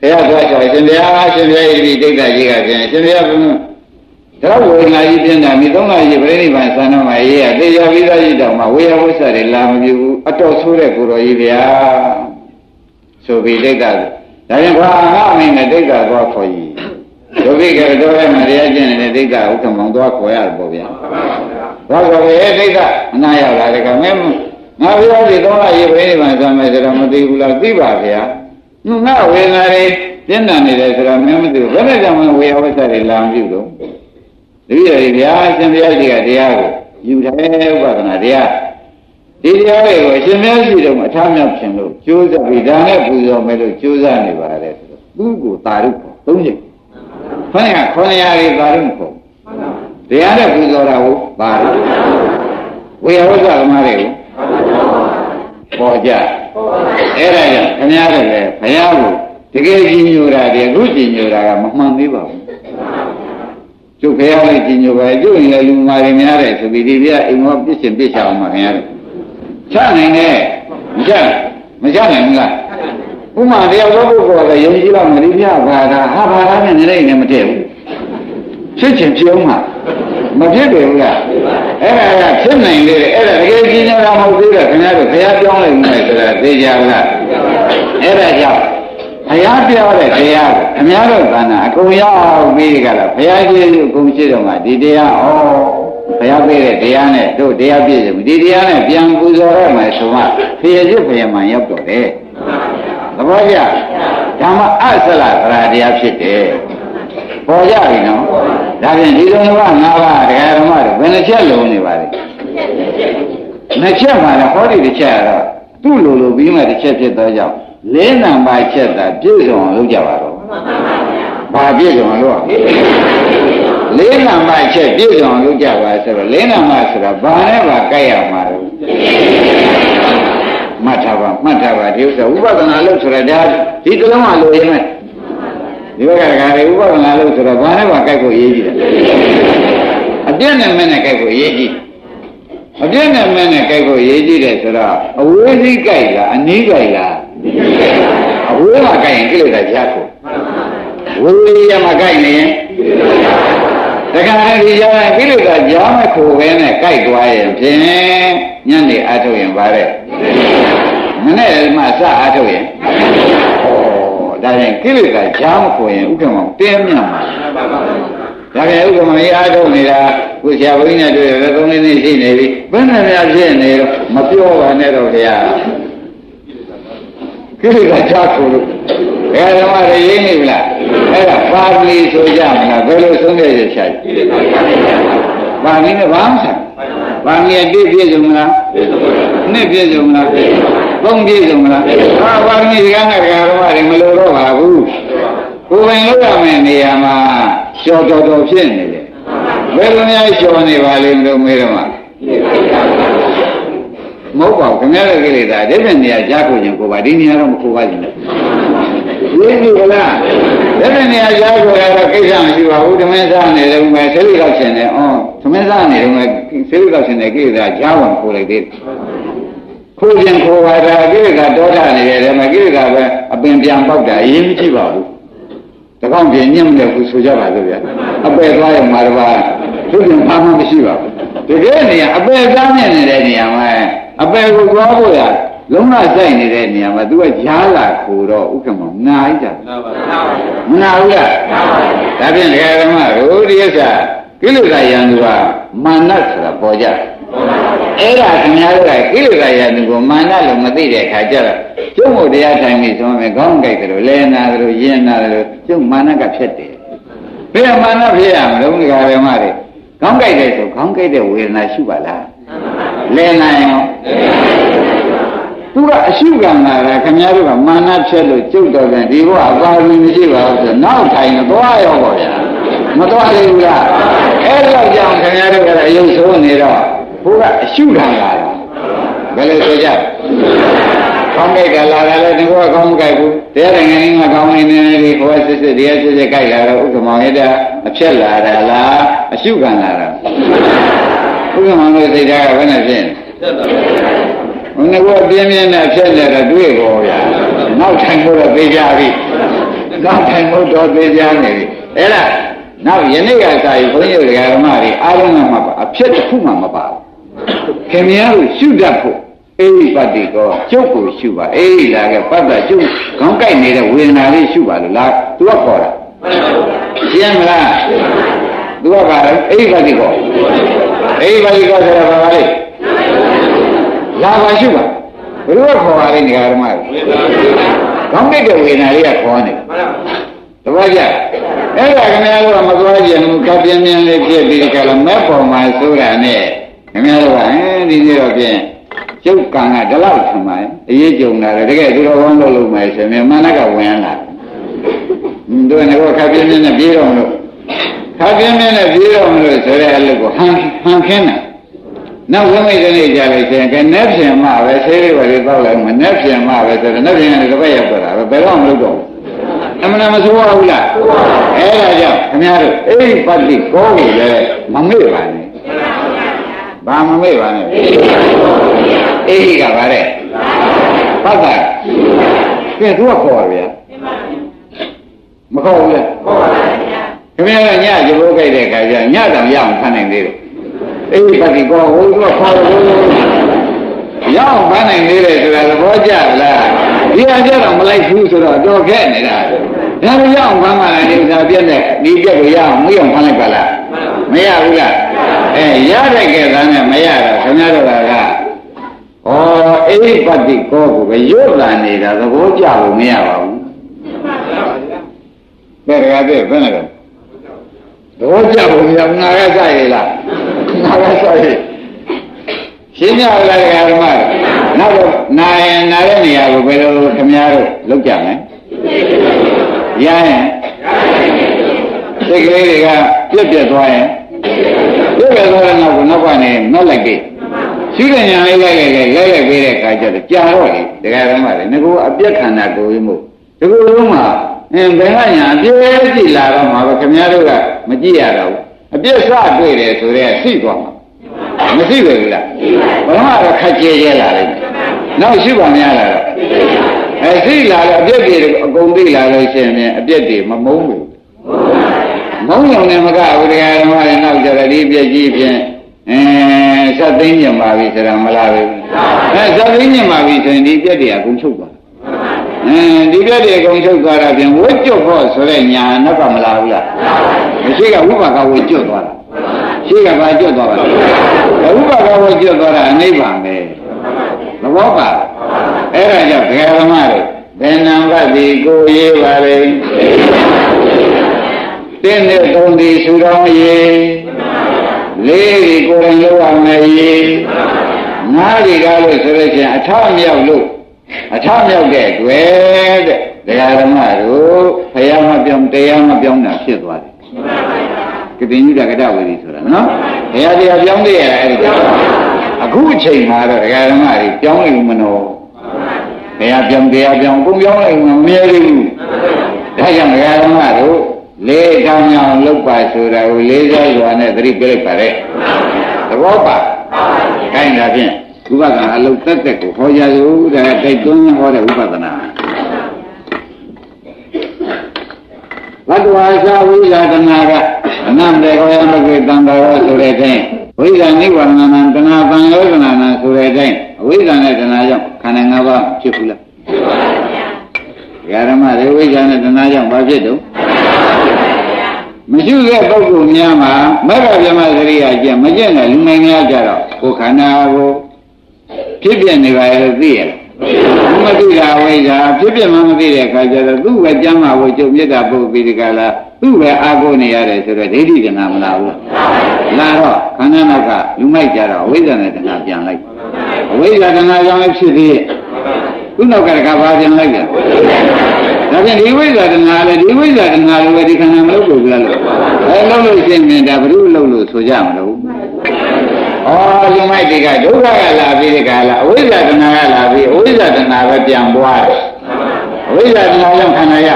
ဘုရားသွားချောရှင်ဘုရားရှင်ဘုရားဤဒီဒိဋ္ဌကြီးကပြန်ရှင်ဘုရားဘုန်းဒါဝေငါကြီးပြင်တာမိသုံးလကြီးပြိဋိဘံသံတော်မှာရေးရတေချာပြီးသားကြီးတောင်မှဝေယဝိဆတွေလာမပြဘူးအတော်ဆိုးတဲ့ကိုတော်ကြီးဗျာဆိုပြီးဒိဋ္ဌဒါရင်ဘာငါအမင်းနဲ့ဒိဋ္ဌသွားခေါ်ကြီး ဒုက္ခကတော့ရဲ့မှာတရားကျင့်နေတဲ့ဒိဋ္ဌဥက္ကမောင်သွားခေါ်ရတယ်ပေါ့ဗျာသွားခေါ်ရဲ့ဒိဋ္ဌအနာရောက်လာတယ်ကမင်းငါပြောဒီသုံးလရေးပြိဋိဘံသံမယ်ဆိုတော့မသိဘူးလားသိပါဗျာငါဝေငါတွေပြင်းထန်နေတယ်ဆိုတော့မင်းမသိဘူးဘယ်နဲ့ကြောင့်မဝေယဝိဆတွေလာမပြုတော့တပည့်တော်ဗျာအရှင်ဘုရားကြီးကတရားကိုယူတယ်ဥပဒနာတရားဒီတရားတွေကိုအရှင်ဘုရားရှိတော်မှာအထာမြောက်ခြင်းလို့ကြိုးစားပြီးဒါနဲ့ပူဇော်မယ်လို့ကြိုးစားနေပါတယ်ဆိုတော့သူ့ကိုတာရုခေါ်သုံးချက် ခொနည်းခொနည်းရာတွေတာရုခေါ်တရားနဲ့ပူဇော်တာကိုပါရုဝေယဝိဇ္ဇသမားတွေကိုပေါ်ကြအဲ့ဒါကြောင့်ခင်ဗျားတို့လည်းဘုရားကိုတကယ်ကြီးညိုတာတည်းအခုကြီးညိုတာကမမှန်သေးပါဘူးကျုပ်ခရလေးကြီးညိုပါကျုပ်ရင်လည်းလူမာတွေများတယ်ဆိုပြီးဒီပြအိမ်မောပြစ်ရှင်ပြစ်ချအောင်ပါခင်ဗျားတို့ချနိုင်တယ်မချမချနိုင်ဘူးလား ဥမာတရားသောပုဂ္ဂိုလ်ကယုံကြည်တော့မရိပြဘာသာဟာဘာသာနဲ့နေနေနဲ့မတည့်ဘူးဖြစ်ချင်ဖြစ်အောင်မှာမဖြစ်တယ်ဘူးလားအဲ့ဒါကဖြစ်နိုင်လေအဲ့ဒါတကယ်ကြီးနေတာမဟုတ်သေးတယ်ခင်ဗျားတို့ဘုရားပြောင်းလိုက်မယ်ဆိုတာသိကြလားအဲ့ဒါကြောင့်ဘုရားပြောတဲ့တရားကိုအများတို့ကဏ္ဍအကုန်ရောက်ပြီးကြလားဘုရားကြီးအကုန်ရှိတော့မှဒီတရားဩဘုရားပေးတဲ့တရားနဲ့တို့တရားပြည့်စုံဒီတရားနဲ့ပြန်ပူဇော်ရမယ်ဆိုမှဖေရจิตဖေရမှန်ရောက်တော့တယ် သဘောကျဓမ္မအဆလသရာတရားဖြစ်တယ်ပေါ်ကြပြီနော်ဒါဖြင့်ဒီလိုက၅ပါးတရားဓမ္မတွေဘယ်နှချက်လုံးနေပါလဲနှစ်ချက်ပါလားဟောဒီတစ်ချက်ကတော့သူ့လိုလိုပြီးမှတစ်ချက်ဖြစ်တော့ကြောင့်လေးနံပါတ်ချက်သာပြည့်စုံအောင်လုပ်ကြပါတော့ဘာပြည့်စုံအောင်လုပ်ရလေးနံပါတ်ချက်ပြည့်စုံအောင်လုပ်ကြပါဆိုတော့လေးနံပါတ်ဆိုတာဘာနဲ့ပါကြိုက်ရမှာတော့မှတ်ထား ပါမှတ်ထားပါဒီဥစ္စာဥပဒနာလို့ဆိုတာဒါဒီကလုံးကလိုရင်မဲ့ဒီဘက်ကကလည်းဥပဒနာလို့ဆိုတော့ဘာနဲ့ပါကြိုက်ဖို့ရေးကြည့်တယ်အပြည့်နဲ့မဲ့နဲ့ကြိုက်ဖို့ရေးကြည့်အပြည့်နဲ့မဲ့နဲ့ကြိုက်ဖို့ရေးကြည့်တယ်ဆိုတော့အဝေးကြီးကြိုက်လားအနည်းကြိုက်လားအဝေးမှာကြိုက်ရင်ကိလေသာကြားကိုဝေးရမှာကြိုက်နေရင်တခါတည်းဒီကြားကိလေသာကြားမခိုးပဲနဲ့ကြိုက်သွားရင်ဖြင့်ညနေအထုတ်ရင်ပါတဲ့ မနေ့မှစအထုတ်ရင်ဩဒါရင်ကိလေသာကြားမခိုးရင်ဥက္ကမောတင်းမြတ်မှာဒါပြန်ဥက္ကမောကြီးအားထုတ်နေတာကိုဆရာဘုန်းကြီးနဲ့တွေ့ရသုံးလေးနှစ်ရှိနေပြီဘယ်နဲ့များဖြစ်နေတော့မပြောပါနဲ့တော့ဗျာကိလေသာချခိုးလို့ဘယ်ဓမ္မတွေရင်းနေပြီလားအဲ့ဒါပါဠိဆိုကြမလားဘယ်လိုဆုံးဖြတ်ရချာပါဠိနဲ့ဘာမှဆိုင်ပါဠိအပြည့်ပြည့်စုံမလားနှစ်ပြည့်စုံမလား သုံးပြည့်စုံမလားဟာပါဠိကကဓမ္မတွေမလိုတော့ပါဘူးကိုယ်ပိုင်လုပ်ရမယ့်နေရာမှာလျှော်တော်တော်ဖြစ်နေတယ်ဘယ်လိုများလျှော်နေပါလိမ့်လို့မေးတော့မှမဟုတ်ပါဘူးခင်ဗျားတို့ကိလေသာဒီမဲ့နေရာကြားကိုခြင်းကိုပါဒီနေရာတော့မခိုးပါဘူးနဲ့ဝိသုကလားဒီမဲ့နေရာကြားကိုရတော့ကိစ္စမရှိပါဘူးဓမင်းစားနေတယ်မယ်ဆေးလိတော့ရှင်တယ်အော်ဓမင်းစားနေတယ်မယ်ဆေးလိတော့ရှင်တယ်ကိလေသာကြားဝင်ခိုးလိုက်သေး ခိုးခြင်းခိုးပါတာကိလေသာတောထနေတယ်မယ်ကိလေသာပဲအပင်ပြန်ပေါက်တာအရင်မကြည့်ပါဘူးတကောင်းပြင်းညံ့တယ်ခုဆိုကြပါလို့ဗျအပယ်သွားရင်မှာတော့သူ့ပြန်ဘာမှမရှိပါဘူးတကယ်နေရာအပယ်သားမြင်နေတဲ့နေရာမှာအပယ်ကိုသွားဖို့ရလုံးဝစိုက်နေတဲ့နေရာမှာ तू ကကြားလာခိုးတော့ဥက္ကမောနာဣတာမနာဘူးလားဒါဖြင့်ဒကာဓမ္မတို့ဒီဥစ္စာကိလေသာယံသူကမာနဆိုတာပေါ်ကြ အဲ့ဒါခင်ဗျားတို့ကကိလေသာယံသူကိုမာနလို့မသိတဲ့အခါကျတော့ကျုံ့မို့တရားထိုင်ပြီးဆိုမယ်ခေါင်းကြိုက်တယ်လို့လဲနာတယ်လို့ယဉ်နာတယ်လို့ကျုံမာနကဖြစ်တယ်ဘယ်မာနဖြစ်ရမလို့ဒကာဓမ္မတွေခေါင်းကြိုက်တယ်ဆိုခေါင်းကြိုက်တဲ့ဝေဒနာရှိပါလားလဲနိုင်ရောသူကအရှုခံလာတာခင်ဗျားတို့ကမာနဖြက်လို့ကျုပ်တော်ပြန်ဒီဘဝအပါဘူးမရှိပါဘူးဆိုနောက်ထိုင်တော့သွားရောပေါ့ဗျာမသွားသေးဘူးလားအဲ့တော့ကြောင့်ခင်ဗျားတို့ကအယုံဆိုးနေတော့ ဘုရားအရှုခံလာတာဘယ်လိုဆိုကြကောင်းကြိုက်ကလာတာလည်းဒီဘဝကောင်းမကြိုက်ဘူးတရားနိုင်ငံကြီးမှာကောင်းနေနေဒီဘဝစစ်စစ်တရားစစ်စစ်ကြိုက်လာတော့ဥက္ကမောင်ရတဲ့အဖြစ်လာတာလားအရှုခံလာတာဥက္ကမောင်တို့စိတ်ဓာတ်ကဘယ်နဲ့ဖြစ်နေဘုန်းကြီးကပြင်းပြင်းနဲ့ဖြစ်လာတော့တွေ့ပေါ်ဗျာနောက်ထိုင်ဖို့တော့သိကြပြီနောက်ထိုင်ဖို့တော့သိကြနေပြီအဲ့ဒါနောက်ယနေ့ကစာရီဘုန်းကြီးတို့ဓမ္မတွေအားလုံးကမှအဖြစ်တစ်ခုမှမပါဘူး ခင်ဗျားတို့ရှုတတ်ဖို့အေးပတ္တိကောကျုပ်ကိုရှုပါအေးလာကပတ္တကျုပ်ခေါင်းကိုက်နေတဲ့ဝေဒနာလေးရှုပါလို့လားသူကခေါ်တာရှင်းမလားသူကပါလေအေးပတ္တိကောအေးပတ္တိကောဆိုတာဘာလဲလာပါရှုပါဘယ်လိုခေါ်ပါလဲနေရာဓမ္မတွေခေါင်းကိုက်တဲ့ဝေဒနာလေးကခေါ်နေတပည့်ကြအဲ့ဒါခင်ဗျားတို့ကမသွားကြဘူးကပြင်းပြင်းလေးဖြစ်ပြီးဒီကလာမဲ့ပေါ်မှာဆိုတာနဲ့ ခင်ဗျားတို့ကအဲဒီနေ့တော့ဖြင့်ကျုပ်ကံကဒီလောက်ထင်ပါရဲ့အရေးကြုံတာလေတကယ်သူတော်ကောင်းလုပ်လို့မယ်ဆိုရင်မနကဝင်လာတယ်တို့ကခါပြင်းပြင်းနဲ့ပြေးတော့မလို့ခါပြင်းပြင်းနဲ့ပြေးတော့မလို့ဆိုတဲ့အလုပ်ကိုဟန်ဟန်ခင်းတာနောက်ဝိမိတ်တဲ့နေ့ကြလို့ရှိရင်ကနက်ဖြင်မှပဲဆေးလေးပါလေးတောက်လိုက်မှနက်ဖြင်မှပဲဆိုတော့နက်ဖြင်ကလည်းတစ်ပတ်ရောက်တော့တာပဲဘယ်တော့မလုပ်တော့ဘူးအမှန်မဆိုးဘူးလားအဲ့ဒါကြောင့်ခင်ဗျားတို့အိဋ္ဌပတ္တိကောကိုလည်းမမေ့ပါနဲ့ ဘာမမေ့ပါနဲ့အိဋ္ဌကပါတဲ့ပတ္တကဲသူကခေါ်ပါဗျာမခေါ်ဘူးလားခေါ်ပါဗျာခင်ဗျားကညရဘိုးကြိုက်တဲ့ခါကျညတောင်ရအောင်ဖမ်းနိုင်သေးတယ်အိဋ္ဌပတ္တိကောဟိုသူကခေါ်တယ်ရအောင်ဖမ်းနိုင်သေးတယ်ဆိုတာသဘောကျလားဒီအကြတော့မလိုက်ဘူးဆိုတော့တော့ခဲ့နေတာဒါလိုရအောင်ဖမ်းမှလည်းဒီဥစ္စာပြက်တဲ့ဒီပြက်ကိုရအောင်မရအောင်ဖမ်းလိုက်ပါလားမရဘူးလား အဲရတဲ့ကဲသားနဲ့မရတော့ခင်ဗျားတို့ကဩအိဋ္ဌပတ္တိကောကိုပဲရွတ်လာနေတာသဘောကျလို့မရပါဘူးဘယ်ကတည်းကဘယ်နဲ့တော့သဘောကျဖို့မရငါကကြရလားငါကကြရရှင်းကြလားဓမ္မနောက်တော့နာရင်နာတဲ့နေရာကိုဘယ်လိုခင်ဗျားတို့လောက်ကြမလဲရရင်စိတ်ကလေးတွေကပြက်ပြက်သွားရင် ပြက်ပြက်သွားတဲ့နောက်ကိုနောက်ကနေနှောက်လိုက်ပြီရှိတဲ့ညာလေးလိုက်လိုက်လိုက်လိုက်ပြီးတဲ့အခါကျတော့ကြာတော့လေတရားဓမ္မတွေငကိုအပြက်ခန္ဓာကိုယ်မှုဒီလိုလုံးမှာအင်းဘယ်ကညာအပြည့်ကြည့်လာတော့မှာပဲခင်ဗျားတို့ကမကြည့်ရတော့ဘူးအပြည့်စတွေ့တယ်ဆိုတော့သိသွားမှာမရှိပဲဘူးလားဘယ်မှာတော့ခက်ကြဲကြဲလာလိမ့်မယ်နောက်ရှိပါများလာတော့အဲသိလာတော့အပြည့်တွေအကုန်သိလာလို့ရှိရင်အပြည့်တွေမမုန်းဘူး မုန်းရုံနဲ့မကဘူးတရားဓမ္မတွေနောက်ကြတော့ဒီပြည့်ကြီးဖြင့်အဲသတ်သိမ်းညင်ပါပြီဆိုတာမလားပဲအဲသတ်သိမ်းညင်ပါပြီဆိုရင်ဒီပြည့်တွေအကုန်ချုပ်သွားအဲဒီပြည့်တွေအကုန်ချုပ်သွားတာပြန်ဝတ်ကျွတ်ဖို့ဆိုတဲ့ညာနောက်ကမလာဘူးလားမရှိကဝိပါကဝတ်ကျွတ်သွားတာရှိကဘာကျွတ်သွားပါလဲဝိပါကဝတ်ကျွတ်သွားတာအနိဗ္ဗာန်ပဲသဘောပါအဲ့ဒါကြောင့်ဒကာဓမ္မတွေဘယ်နံပါတ်ဒီကိုရေးပါလေ တင်းနဲ့သုံးဒီဆူတော်ရေးလေးဒီကိုယ်တိုင်လောက်အောင်ရေးငါးဒီကားလို့ဆိုလို့ချင်းအထမြောက်လို့အထမြောက်တဲ့တွေ့တဲ့ဒကာဓမ္မတို့ဖယားမပြောင်းတရားမပြောင်းတာဖြစ်သွားတယ်ကတိညုတကတဝေဒီဆိုတာနော်ဘုရားတရားပြောင်းသေးရအဲ့ဒီအခုအချိန်မှာတော့ဒကာဓမ္မတွေပြောင်းလို့မနောဘုရားပြောင်းတရားပြောင်းကိုပြောင်းလိုက်မှမမြဲသေးဘူးဒါကြောင့်ဒကာဓမ္မတို့ လေးတောင်းအောင်လုပ်ပါဆိုတာကိုလေးစားစွာနဲ့သတိပေးလိုက်ပါတဲ့သဘောပါခိုင်းတာဖြင့်ဥပဒနာအလုံးတက်တက်ကိုဟောကြရုံတဲ့တိုက်တွန်းဟောတဲ့ဥပဒနာဘဒ္ဒဝါသာဝိဇာတနာကအနန္တေကောယမကေတံတာရောဆိုတဲ့အတိုင်းဝိဇ္ဇာနိဗ္ဗာန်တနာပံယောဇနာနာဆိုတဲ့အတိုင်းအဝိဇ္ဇာနဲ့တဏှာကြောင့်ခန္ဓာ၅ပါးဖြစ်ဘူးလားဖြစ်ပါဗျာဓမ္မတွေဝိဇ္ဇာနဲ့တဏှာကြောင့်ဘာဖြစ်တော့ မရှိတဲ့ပုဂ္ဂိုလ်များမှာမဂ္ဂဗြဟ္မစရိယာကျင့်မကျင့်တဲ့လူငယ်များကြတော့ကိုယ်ခန္ဓာကိုဖြစ်ပြနေပါရဲ့လို့သိရလားမသိတာဝိဇ္ဇာဖြစ်ပြမှမသိတဲ့အခါကျတော့သူ့ပဲကြမ်းမှာကိုကျုပ်မြတ်တာပုဂ္ဂိုလ်ပြီးဒီကလာသူ့ပဲအာကိုနေရတယ်ဆိုတော့ဒိဋ္ဌိကနာမလားဘူးလာတော့ခန္ဓာနောက်ကလူမိုက်ကြတော့အဝိဇ္ဇာနဲ့တဏှာပြန်လိုက်အဝိဇ္ဇာတဏှာကြောင့်လည်းဖြစ်သေးရဲ့ခုနောက်ကတကဘာပြန်လိုက်ပြန် ဒါဖြင့်ဒီဝိဇ္ဇာတဏှာလည်းဒီဝိဇ္ဇာတဏှာလိုပဲဒီခန္ဓာမလုပ်ဘူးလားလို့အဲလုံးလို့ရှင်းမြင်တာဘုရုလုံးလို့ဆိုကြမလို့ဩလူမိုက်တွေကဒုက္ခကလာပြီးဒီကလာအဝိဇ္ဇာတဏှာကလာပြီးအဝိဇ္ဇာတဏှာပဲပြန်ပွားတယ်အဝိဇ္ဇာတဏှာကြောင့်ခန္ဓာရ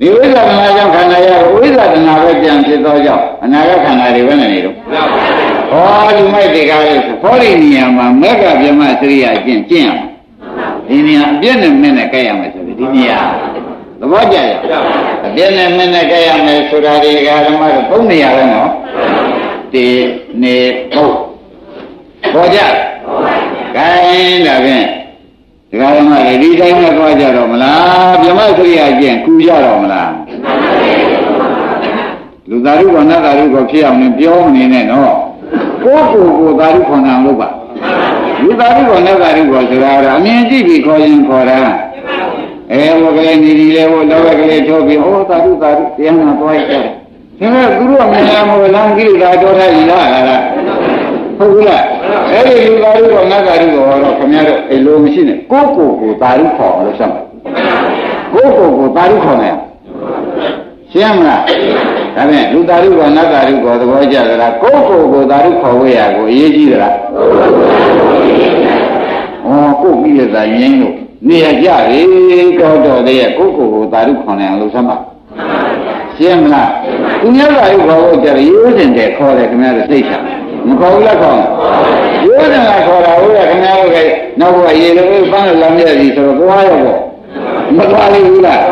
ဒီဝိဇ္ဇာတဏှာကြောင့်ခန္ဓာရဝိဇ္ဇာတဏှာပဲပြန်ဖြစ်သောကြောင့်အနာဂတ်ခန္ဓာတွေပဲနေတော့ဩလူမိုက်တွေကလည်းဟောဒီနေရာမှာမက္ကဗြဟ္မစရိယကျင့်ကျင့်ရမှာဒီနေရာအပြည့်နဲ့မင်းနဲ့ကြိုက်ရမယ်ဆိုပြီး ဒီနေရာသဘောကျရအပြည့်နဲ့မင်းနဲ့ကြိုက်ရမယ်ဆိုတာဒီကဓမ္မတို့သုံးနေရာပဲနော်ဒီနေဟုတ်ဘောကြခိုင်းဒါဖြင့်ဒီကဓမ္မတွေဒီတိုင်းနဲ့သွားကြတော့မလားဗြဟ္မစရိယကျင့်ကူကြတော့မလားလူသားတို့ကနတ်သားတို့ကဖြစ်အောင်လည်းပြောမနေနဲ့နော်ကိုယ့်ကိုယ်ကိုသာဓုခွန်အောင်လုပ်ပါလူသားတို့ကနတ်သားတို့ကဆိုတာကအမြင်ကြည့်ပြီးခေါ်ရင်ခေါ်တာ အဲဝကလေးနေဒီလေဟိုလောဘကလေးထုတ်ပြီးဩသာဓုသာဓုတရားနာသွားကြတယ်ဒါကသူတို့ကမနာမလမ်းကိလေသာတော်ထားရင်လားလားဟုတ်ဘူးလားအဲ့ဒီလူသားတို့ကနတ်သားတို့ကတော့ခင်ဗျားတို့အလိုမရှိနဲ့ကိုယ့်ကိုယ်ကိုသာဓုခေါ်အောင်လုပ်စမ်းပါကိုယ့်ကိုယ်ကိုသာဓုခေါ်မယ်ရှင်းမလားဒါဖြင့်လူသားတို့ကနတ်သားတို့ကသဘောကျသလားကိုယ့်ကိုယ်ကိုသာဓုခေါ်ဝေးရကိုအရေးကြီးသလားဩကိုယ့်ပြီးရတာရင်းလို့ နေရကြပြီတော်တော်လေးကိုယ့်ကိုယ်ကိုသာဓုခေါ်နိုင်အောင်လုပ်စမ်းပါရှင်းမလားသူများသာဓုခေါ်ဖို့ကြတယ်ရိုးစင်တယ်ခေါ်တယ်ခင်ဗျားတို့သိချာမခေါ်ဘူးလားခေါ်ရိုးစင်ကခေါ်တာဟုတ်ရဲ့ခင်ဗျားတို့ကနောက်ဘဝရေလိုပန်းလာမြဲပြီဆိုတော့သွားရောပေါ့မသွားလိမ့်ဘူးလား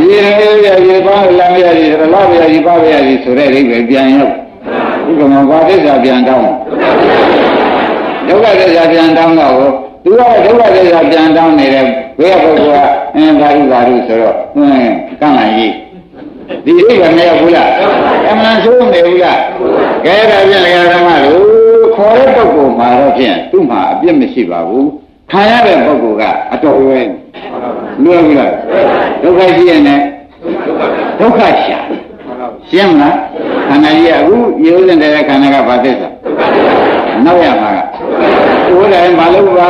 ရေရေရရေပန်းလာမြဲပြီဆိုတော့လာမြဲပြီပါမြဲပြီဆိုတဲ့အိဗယ်ပြန်ရောက်ဥက္ကမဘာသစ္စာပြန်တောင်းဒုက္ခသစ္စာပြန်တောင်းတော့ သူကဒုက္ခသစ္စာပြန်တောင်းနေတဲ့ဘယ်ပုဂ္ဂိုလ်ကအင်းသာဓုသာဓုဆိုတော့ဟင်းကန့်လိုက်ကြီးဒီအိဗယ်မရောက်ဘူးလားအမှန်ဆိုးနေဘူးလားကဲဒါဖြင့်လေဓမ္မတို့ခေါ်တဲ့ပုဂ္ဂိုလ်မှာတော့ဖြင့်သူ့မှာအပြစ်မရှိပါဘူးခံရတဲ့ပုဂ္ဂိုလ်ကအတော်ပဲလွယ်ဘူးလားဒုက္ခရှိရင်လည်းဒုက္ခရှာရှင်းမလားခန္ဓာကြီးကအခုရိုးစင်တဲ့ခန္ဓာကဘာသစ္စာ နောက်ရမှာကဟိုလည်းမလုပ်ပါ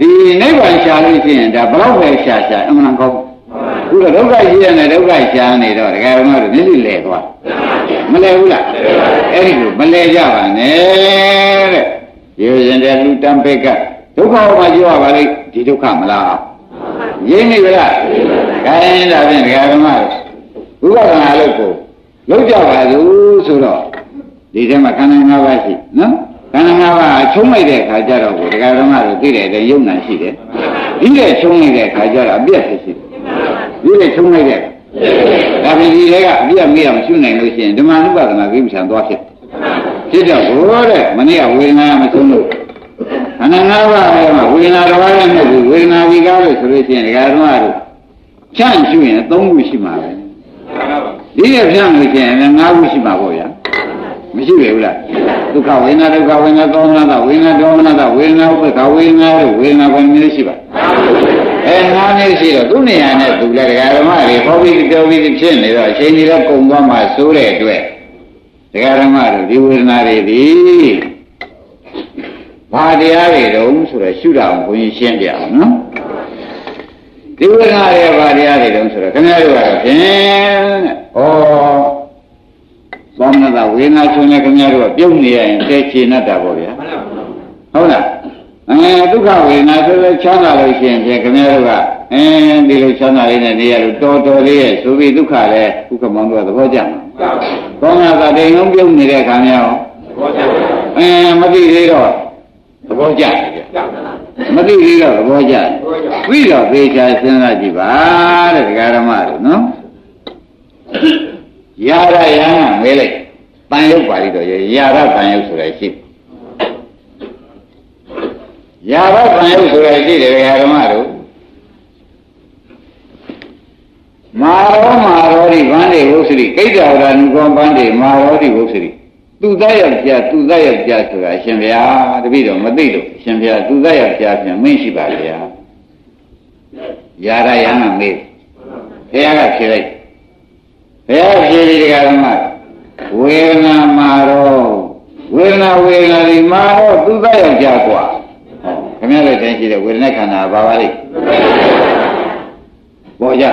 ဒီနိဗ္ဗာန်ရှာလို့ရှိရင်ဒါဘလောက်ပဲရှာရှာအမှန်ကောင်းခုတော့ဒုက္ခရှိရတဲ့ဒုက္ခရှာနေတော့ဒကာဓမ္မတို့မျက်စိလဲသွားမလဲဘူးလားအဲ့ဒီလိုမလဲကြပါနဲ့တဲ့ရိုးစင်တဲ့လူတံပိတ်ကဒုက္ခဟောမှပြောရပါလိမ့်ဒီဒုက္ခမလားရင်းနေကြလားခိုင်းတာဖြင့်ဒကာဓမ္မတို့ဥပဒနာလို့ကိုလုံးကြပါစို့ဆိုတော့ဒီထဲမှာခန္ဓာ၅ပါးရှိနော် ခန္ဓာ၅ပါးချုံးလိုက်တဲ့အခါကျတော့ကိုဒကာဓမ္မတို့သိတယ်တဲ့ယုံနာရှိတယ်ဒီတဲ့ချုံးလိုက်တဲ့အခါကျတော့အပြည့်ဖြစ်ရှိတယ်ဒီတဲ့ချုံးလိုက်တဲ့ဒါပြင်ဒီတွေကအပြည့်မေးအောင်ရှုနိုင်လို့ရှိရင်ဓမ္မနုပါဒနာကိစ္စံသွားဖြစ်ဖြစ်တော့ဘိုးတဲ့မနေ့ကဝေဒနာမဆုံးလို့ခန္ဓာ၅ပါးထဲမှာဝေဒနာတစ်ပါးလည်းမဟုတ်ဘူးဝေဒနာဝိကားလို့ဆိုလို့ရှိရင်ဒကာဓမ္မတို့ချန့်ရှုရင်၃ခုရှိမှာပဲဒီရဖြန့်လို့ရှိရင်၅ခုရှိမှာပေါ့ဗျာ မရှိပဲဘူးလားဒုက္ခဝေဒနာဒုက္ခဝေဒနာသောမနာဝေဒနာဒေါမနာဝေဒနာဥပ္ပခဝေဒနာတို့ဝေဒနာဘယ်မျိုးရှိပါအဲငါးမျိုးရှိတော့သူ့နေရာနဲ့သူလည်းဒကာဓမ္မတွေဟောပြီးပြောပြီးဖြစ်နေတော့အချိန်ကြီးတော့ကုံသွားမှစိုးတဲ့အတွက်ဒကာဓမ္မတို့ဒီဝေဒနာတွေဒီဘာတရားတွေတုံးဆိုတော့ရှုတာအောင်ဘုန်းကြီးရှင်းပြအောင်နော်ဒီဝေဒနာတွေဘာတရားတွေတုံးဆိုတော့ခင်ဗျားတို့ကတော့ဖြင့်ဩ သောမနာဝေဒနာဆိုရင်ခင်ဗျားတို့ကပြုတ်နေရရင်တဲချေနဲ့တာပေါ့ဗျာဟုတ်လားအဲဒုက္ခဝေဒနာဆိုတော့ချမ်းသာလို့ရှိရင်ဖြင့်ခင်ဗျားတို့ကအင်းဒီလိုချမ်းသာလေးနဲ့နေရလို့တော်တော်လေးရဲ့ဆိုပြီးဒုက္ခလည်းဒုက္ခမောင်းတို့ကသဘောကျမှာသောမနာကတိမ်လုံးပြုတ်နေတဲ့ခံရအောင်သဘောကျပါအဲမသိသေးတော့သဘောကျတယ်ဗျမသိသေးတော့သဘောကျတယ်ပြီးတော့သေချာစဉ်းစားကြည့်ပါတဲ့ဒကာရမတို့နော် ယာရယံကမဲလိုက်တန်ရုပ်ပါဠိတော်ရယာရတန်ရုပ်ဆိုရရှိယာရတန်ရုပ်ဆိုရရှိတယ်ဒကာရမတို့မာရောမာရောဒီဗန္တိဝုစရိကိဋ္ဌဝရဏုကောဗန္တိမာရောဒီဝုစရိသူသားယောက်ျားသူသားယောက်ျားဆိုတာအရှင်ဘုရားတပည့်တော်မသိလို့အရှင်ဘုရားသူသားယောက်ျားပြန်မင်းရှိပါဗျာယာရယံကမေးဘုရားကဖြေလိုက် ဘုရားဖြေဒီကရမဝေဒနာမာရောဝေဒနာဝေဒနာဒီမာရောသူသားယောက်ျားกว่าခင်ဗျားလည်းတင် ခြင်းရှိတဲ့ဝေဒနာခန္ဓာဘာပါလိမ့်ပေါ်ကြ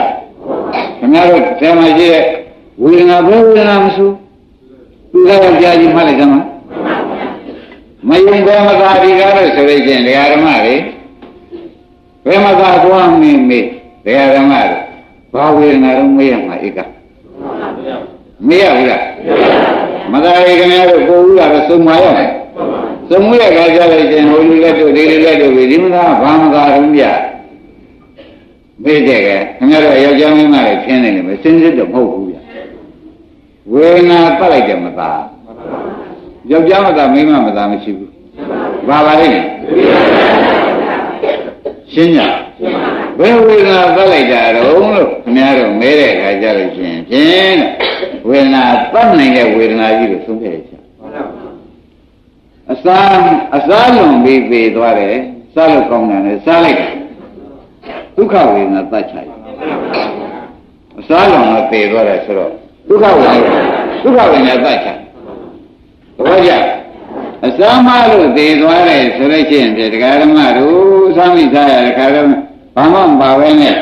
ခင်ဗျားတို့ဆရာမကြီးရဲ့ဝေဒနာဘယ်ဝေဒနာမဆိုသူကကြားကြီးမှတ်လိုက်ကြမှာမယုံဘယ်မှာသာဒီကားလို့ဆိုရခြင်းတရားဓမ္မတွေဘယ်မှာသာသွားမင်းမေးတရားဓမ္မတွေဘာဝေဒနာတော့မေးရမှာဧက မေးရဘူးလားမသာရီခင်ဗျားတို့ကိုယ်ဦးလာတော့သုံးပါရောသုံးရကကြားလိုက်ခြင်းဟိုလူလက်တို့ဒီလူလက်တို့ဒီမသာဘာမသာတော့ပြမေးတဲ့ကခင်ဗျားတို့ယောက်ျားမင်းမတွေခင်းနေတယ်မစင်စစ်တော့မဟုတ်ဘူးဗျဝေဒနာပတ်လိုက်တယ်မသာယောက်ျားမသာမိန်းမမသာမရှိဘူးဘာပါလိမ့်ရှင်းကြဘယ်ဝေဒနာပတ်လိုက်တာတော့လို့ခင်ဗျားတို့မဲတဲ့အခါကျလို့ရှိရင်ဖြင်း ဝေဒနာပတ်နိုင်တဲ့ဝေဒနာကြီးကိုသုံးခဲ့ချင်အစာအစာလွန်ပြီးပေသွားတယ်စားလို့ကောင်းတယ်လေစားလိုက်ဒုက္ခဝေဒနာတတ်ချင်အစာလွန်တော့ပေသွားတယ်ဆိုတော့ဒုက္ခဝေဒနာဒုက္ခဝေဒနာတတ်ချင်သဘောကျအစာမလို့သေသွားတယ်ဆိုလို့ရှိရင်တရားဓမ္မတို့သာမိသားရတဲ့ခါတော့ဘာမှမပါဘဲနဲ့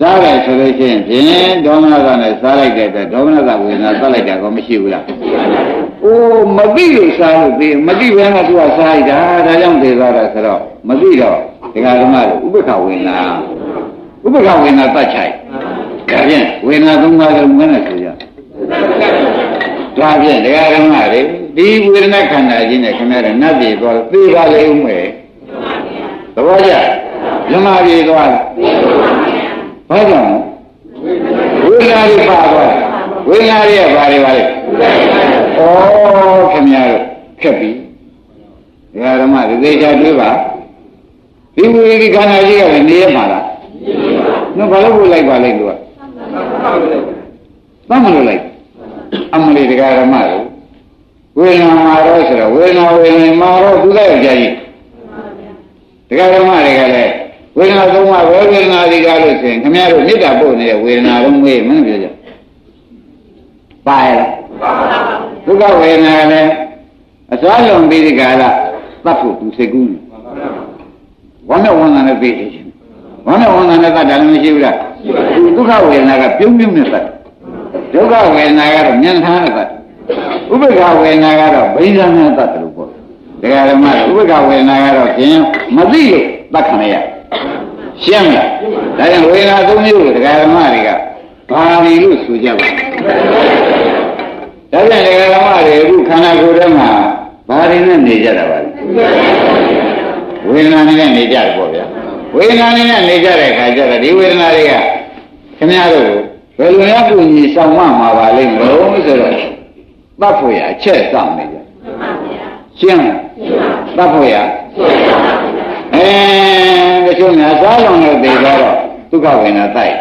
စားတယ်ဆိုလို့ရှိရင်ဖြင့်ဒေါမနတာနဲ့စားလိုက်တဲ့အတွက်ဒေါမနတာဝေဒနာသတ်လိုက်တာကောမရှိဘူးလား။အိုးမသိလို့စားလို့သေမသိဘဲနဲ့သူကစားလိုက်တာဒါကြောင့်သေသွားတာဆိုတော့မသိတော့တရားဓမ္မတို့ဥပ္ပခဝေဒနာဥပ္ပခဝေဒနာတတ်ချိုက်။ဒါဖြင့်ဝေဒနာသုံးပါးလုံးမနဲ့ဆိုကြ။ဒါဖြင့်တရားဓမ္မတွေဒီဝေဒနာခန္ဓာကြီးနဲ့ခင်ဗျားတို့နတ်ပြည်သွားသေပါလေဦးမယ်။သဘောကျ။မြမပြည်သွား ဘာကြောင့်ဝေဒနာတွေပါသွားဝေဒနာတွေကဘာတွေပါလဲဩခင်ဗျားတို့ခက်ပြီဒကာဓမ္မဒီသေးချာတွေးပါဒီဝေဒီခန္ဓာကြီးကလည်းနေရမှာလားနော်ဘာလို့ဝေလိုက်ပါလဲသူကသမ်းမလို့လိုက်အမလေးဒကာဓမ္မတို့ဝေဒနာမှာတော့ဆိုတော့ဝေဒနာဝေဒနာမှာတော့သူလည်းကြာကြီးဒကာဓမ္မတွေကလည်း ဝေဒနာသုံးပါးဝေဒနာဒီကားလို့ဆိုရင်ခင်ဗျားတို့မေတ္တာပို့နေတဲ့ဝေဒနာတော့မေးမင်းပြောကြပါရလားဒုက္ခဝေဒနာလည်းအစွမ်းလွန်ပြီးဒီကာလသတ်ဖို့သူစိတ်ကူးနေဝမ်းနဲ့ဝမ်းသာနဲ့ပြီးနေချင်းဝမ်းနဲ့ဝမ်းသာနဲ့သတ်တယ်လည်းမရှိဘူးလားဒုက္ခဝေဒနာကပြုံးပြုံးနဲ့သတ်ဒုက္ခဝေဒနာကတော့ဉာဏ်ထားနဲ့သတ်ဥပ္ပခဝေဒနာကတော့ဗိဓာနဲ့သတ်တယ်လို့ပြောတယ်ဒကာဓမ္မဥပ္ပခဝေဒနာကတော့ဖြင့်မသိလို့သတ်ခံရ ရှင်းလားဒါကြောင့်ဝေဒနာသုံးမျိုးကိုဒကာဓမ္မတွေကဘာလီလို့ဆိုကြပါဒါကြောင့်ဒကာဓမ္မတွေအခုခန္ဓာကိုယ်ထဲမှာဘာတွေနဲ့နေကြတာပါလဲဝေဒနာနဲ့နေကြတယ်ပေါ့ဗျာဝေဒနာနဲ့နေကြတဲ့အခါကျတော့ဒီဝေဒနာတွေကခင်ဗျားတို့ဘယ်လိုများကုညီဆောင်မမှာပါလိမ့်မလို့ဆိုတော့သတ်ဖို့ရအချက်စောင့်နေကြရှင်းလားသတ်ဖို့ရ အဲတချို့များစားလုံးလို့သိသွားတော့ဒုက္ခဝေဒနာတိုက်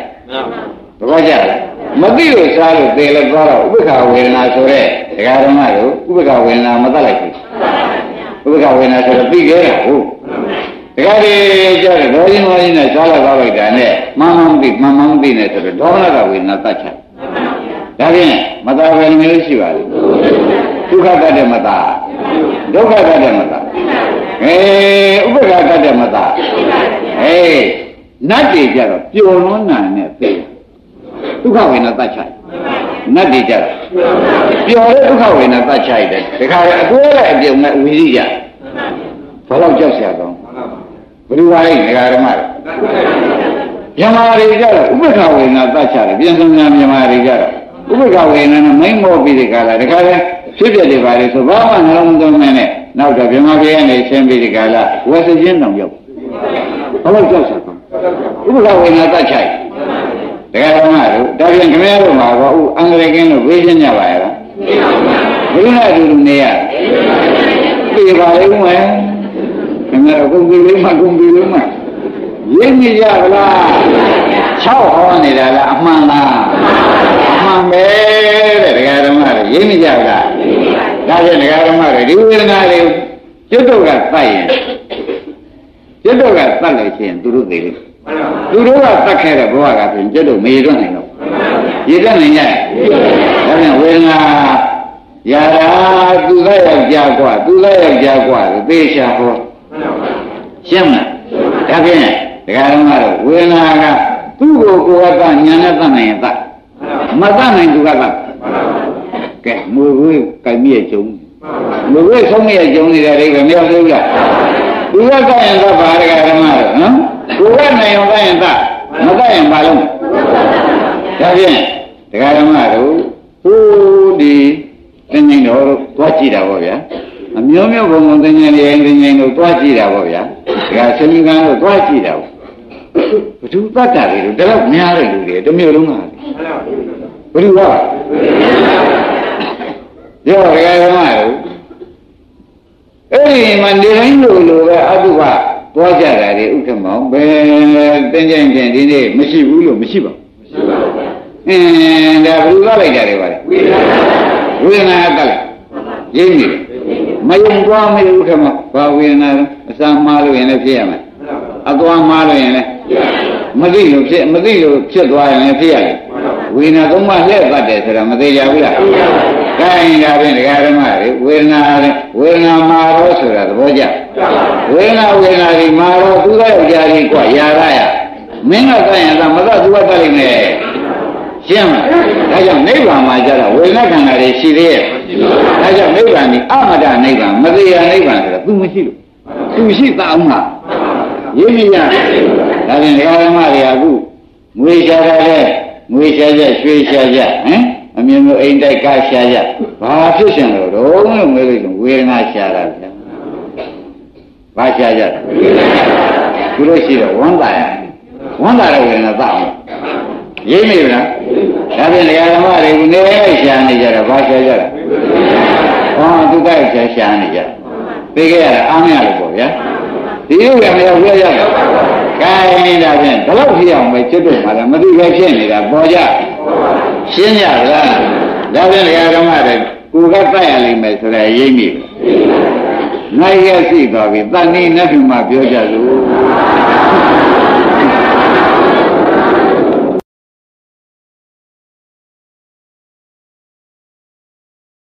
သဘောကျလားမသိလို့စားလို့သိလဲသွားတော့ဥပ္ပခဝေဒနာဆိုတဲ့ဒကာဓမ္မတို့ဥပ္ပခဝေဒနာမတတ်လိုက်ဘူးဥပ္ပခဝေဒနာဆိုတော့သိခဲ့တာဟုတ်ဒကာတွေကြားတယ်ဒေါ်ရင်မောင်းနဲ့စားလိုက်သွားလိုက်တာနဲ့မမှန်မသိမမှန်မသိနဲ့ဆိုတော့ဒေါမနကဝေဒနာတတ်ချဒါဖြင့်မသာပဲမျိုးရှိပါလိမ့်ဒုက္ခတတ်တဲ့မသာဒုက္ခတတ်တဲ့မသာ အေးဥပက္ခတတ်တယ်မသားအေးနတ်တွေကြတော့ပျော်လွန်းနာနဲ့သိဒုက္ခဝေဒနာတတ်ချင်နတ်တွေကြတော့ပျော်တဲ့ဒုက္ခဝေဒနာတတ်ချင်တယ်ဒီခါကအကွဲလိုက်အပြုံနဲ့ဝီရိယဘာလို့ကြောက်ရကောင်းဘယ်လိုပါလဲဒကာဓမ္မတွေမြန်မာတွေကြတော့ဥပက္ခဝေဒနာတတ်ချတယ်ပြန်ဆုံးများမြန်မာတွေကြတော့ဥပက္ခဝေဒနာနဲ့မိမ့်မောပြီးဒီခါလာဒီခါလဲဖြစ်ဖြစ်နေပါလေဆိုဘာမှနှလုံးသွင်းနေနဲ့ နောက်တော့ဗြဟ္မပြည်ကနေဆင်းပြီးဒီကလာဝက်စင်းတောင်ရောက်ဘာလို့ကြောက်စားဥပ္ပဒါဝိညာတတ်ချိုက်တကယ်တော့မလို့ဒါပြန်ခင်ဗျားတို့မှာကောဥအင်္ဂလိပ်ကင်းလို့ဝေးရှင်းကြပါရဲ့လားဘယ်လိုလဲအတူတူနေရပြေပါလိမ့်မယ်ခင်ဗျားတို့ကုန်ပြီလို့မှကုန်ပြီလို့မှရင်းနေကြပါလား6ဟောနေတာလားအမှန်လားအမှန်ပဲတဲ့တရားဓမ္မတွေရင်းနေကြပါလား ဒါပြန်တရားဓမ္မတွေဒီဝေဒနာတွေကျွတ်တော့ကတတ်ရင်ကျွတ်တော့ကတတ်လို့ရှိရင်သူတို့သိလိမ့်သူတို့ကတတ်ခဲ့တဲ့ဘဝကပြင်ကျွတ်တော့မရတော့နိုင်တော့ရည်တတ်နိုင်ရဲ့ဒါပြန်ဝေဒနာရာရာသူကယောက်ျားกว่าသူကယောက်ျားกว่าသေချာဟောရှင်းမလား ဒါဖြင့်ဒကာဓမ္မတို့ဝေဒနာကသူ့ကိုကိုယ်ကညာနဲ့သတ်နိုင်ရင်သတ်မသတ်နိုင်သူကသတ် ကဲမွေဝေးကြိုက်မြည့်ကျုံမွေဝေးဆုံးမြည့်ကျုံနေတဲ့အိဗယ်မရောက်သေးဘူးလားသူကသတ်ရင်သတ်ပါဒကာဓမ္မတို့နော်ကိုယ်ကနိုင်ရင်သတ်ရင်သတ်မသတ်ရင်ဘာလို့ဒါဖြင့်ဒကာဓမ္မတို့ဟိုးဒီသင်္ကြန်တော်တို့သွားကြည့်တာပေါ့ဗျာအမျိုးမျိုးဘုံဘုံသင်္ကြန်တွေသင်္ကြန်တို့သွားကြည့်တာပေါ့ဗျာဒါဆင်းရဲကံတို့သွားကြည့်တာပေါ့ဘုသူတတ်တာတွေတို့တော့များတဲ့လူတွေတစ်မျိုးလုံးကဘု သူကရောရရမတို့အဲ့ဒီမှာနေတိုင်းလိုလိုပဲအတုကသွားကြတာတွေဥက္ကမောင်ဘယ်သင်္ကြန်ကျင်ဒီနေ့မရှိဘူးလို့မရှိပါဘူးမရှိပါဘူးအင်းဒါဘုသူကလိုက်ကြတယ်ပါလေဝေဒနာကလည်းရင်းနေတယ်မယုံသွားမယုံခမဘာဝေဒနာလဲအစာမှားလို့ရင်လည်းဖြစ်ရမယ်အသွားမှားလို့ရင်လည်းမသိလို့ဖြစ်မသိလို့ဖြစ်သွားရင်လည်းဖြစ်ရတယ်ဝေဒနာသုံးပါးလက်ပတ်တယ်ဆိုတာမသေးကြဘူးလား ခိုင်းတာဖြင့်ဒကာဓမ္မတွေဝေဒနာဝေဒနာမှာတော့ဆိုတာသဘောကျဝေဒနာဝေဒနာဒီမှာတော့သူကယောက်ျားကြီးกว่าယာရရမင်းကသတ်ရင်သာမသတ်သူကသတ်လိမ့်မယ်ရှင်းမလားဒါကြောင့်နိဗ္ဗာန်မှာကျတော့ဝေဒနာခန္ဓာတွေရှိသေးရဲ့ဒါကြောင့်နိဗ္ဗာန်ဒီအမတနိဗ္ဗာန်မသေးရနိဗ္ဗာန်ဆိုတာ तू မရှိလို့ तू ရှိသအောင်မှာရင်းမိရဒါဖြင့်ဒကာဓမ္မတွေအခုငွေရှာတာလဲငွေရှာကြရွှေရှာကြဟမ် အမျိုးမျိုးအိမ်တိုက်ကားရှာကြဘာဖြစ်ရှင်လို့တော့လို့ငွေလို့ဝေဒနာရှာတာဗျာဘာရှာကြတာသူတို့ရှိတော့ဝမ်းသာရဝမ်းသာတဲ့ဝေဒနာသအောင်ရိပ်မိလားဒါဖြင့်တရားဓမ္မတွေကိုနေလိုက်ရှာနေကြတာဘာရှာကြတာဟောသူကရှာရှာနေကြသိခဲ့ရတာအားမရလို့ပေါ့ဗျာဒီလိုကမရောက်ပြရရ ခိုင်းဒါဖြင့်ဘလို့ဖြစ်အောင်ပဲကျွတ်တော့မှာလားမသိပဲဖြစ်နေတာပေါ်ကြရှင်းကြလားဒါဖြင့်တရားဓမ္မတွေကိုကတတ်ရလိမ့်မယ်ဆိုတဲ့ရိပ်မိနိုင်ရရှိသွားပြီတန်နေနဲ့မှပြောကြစို့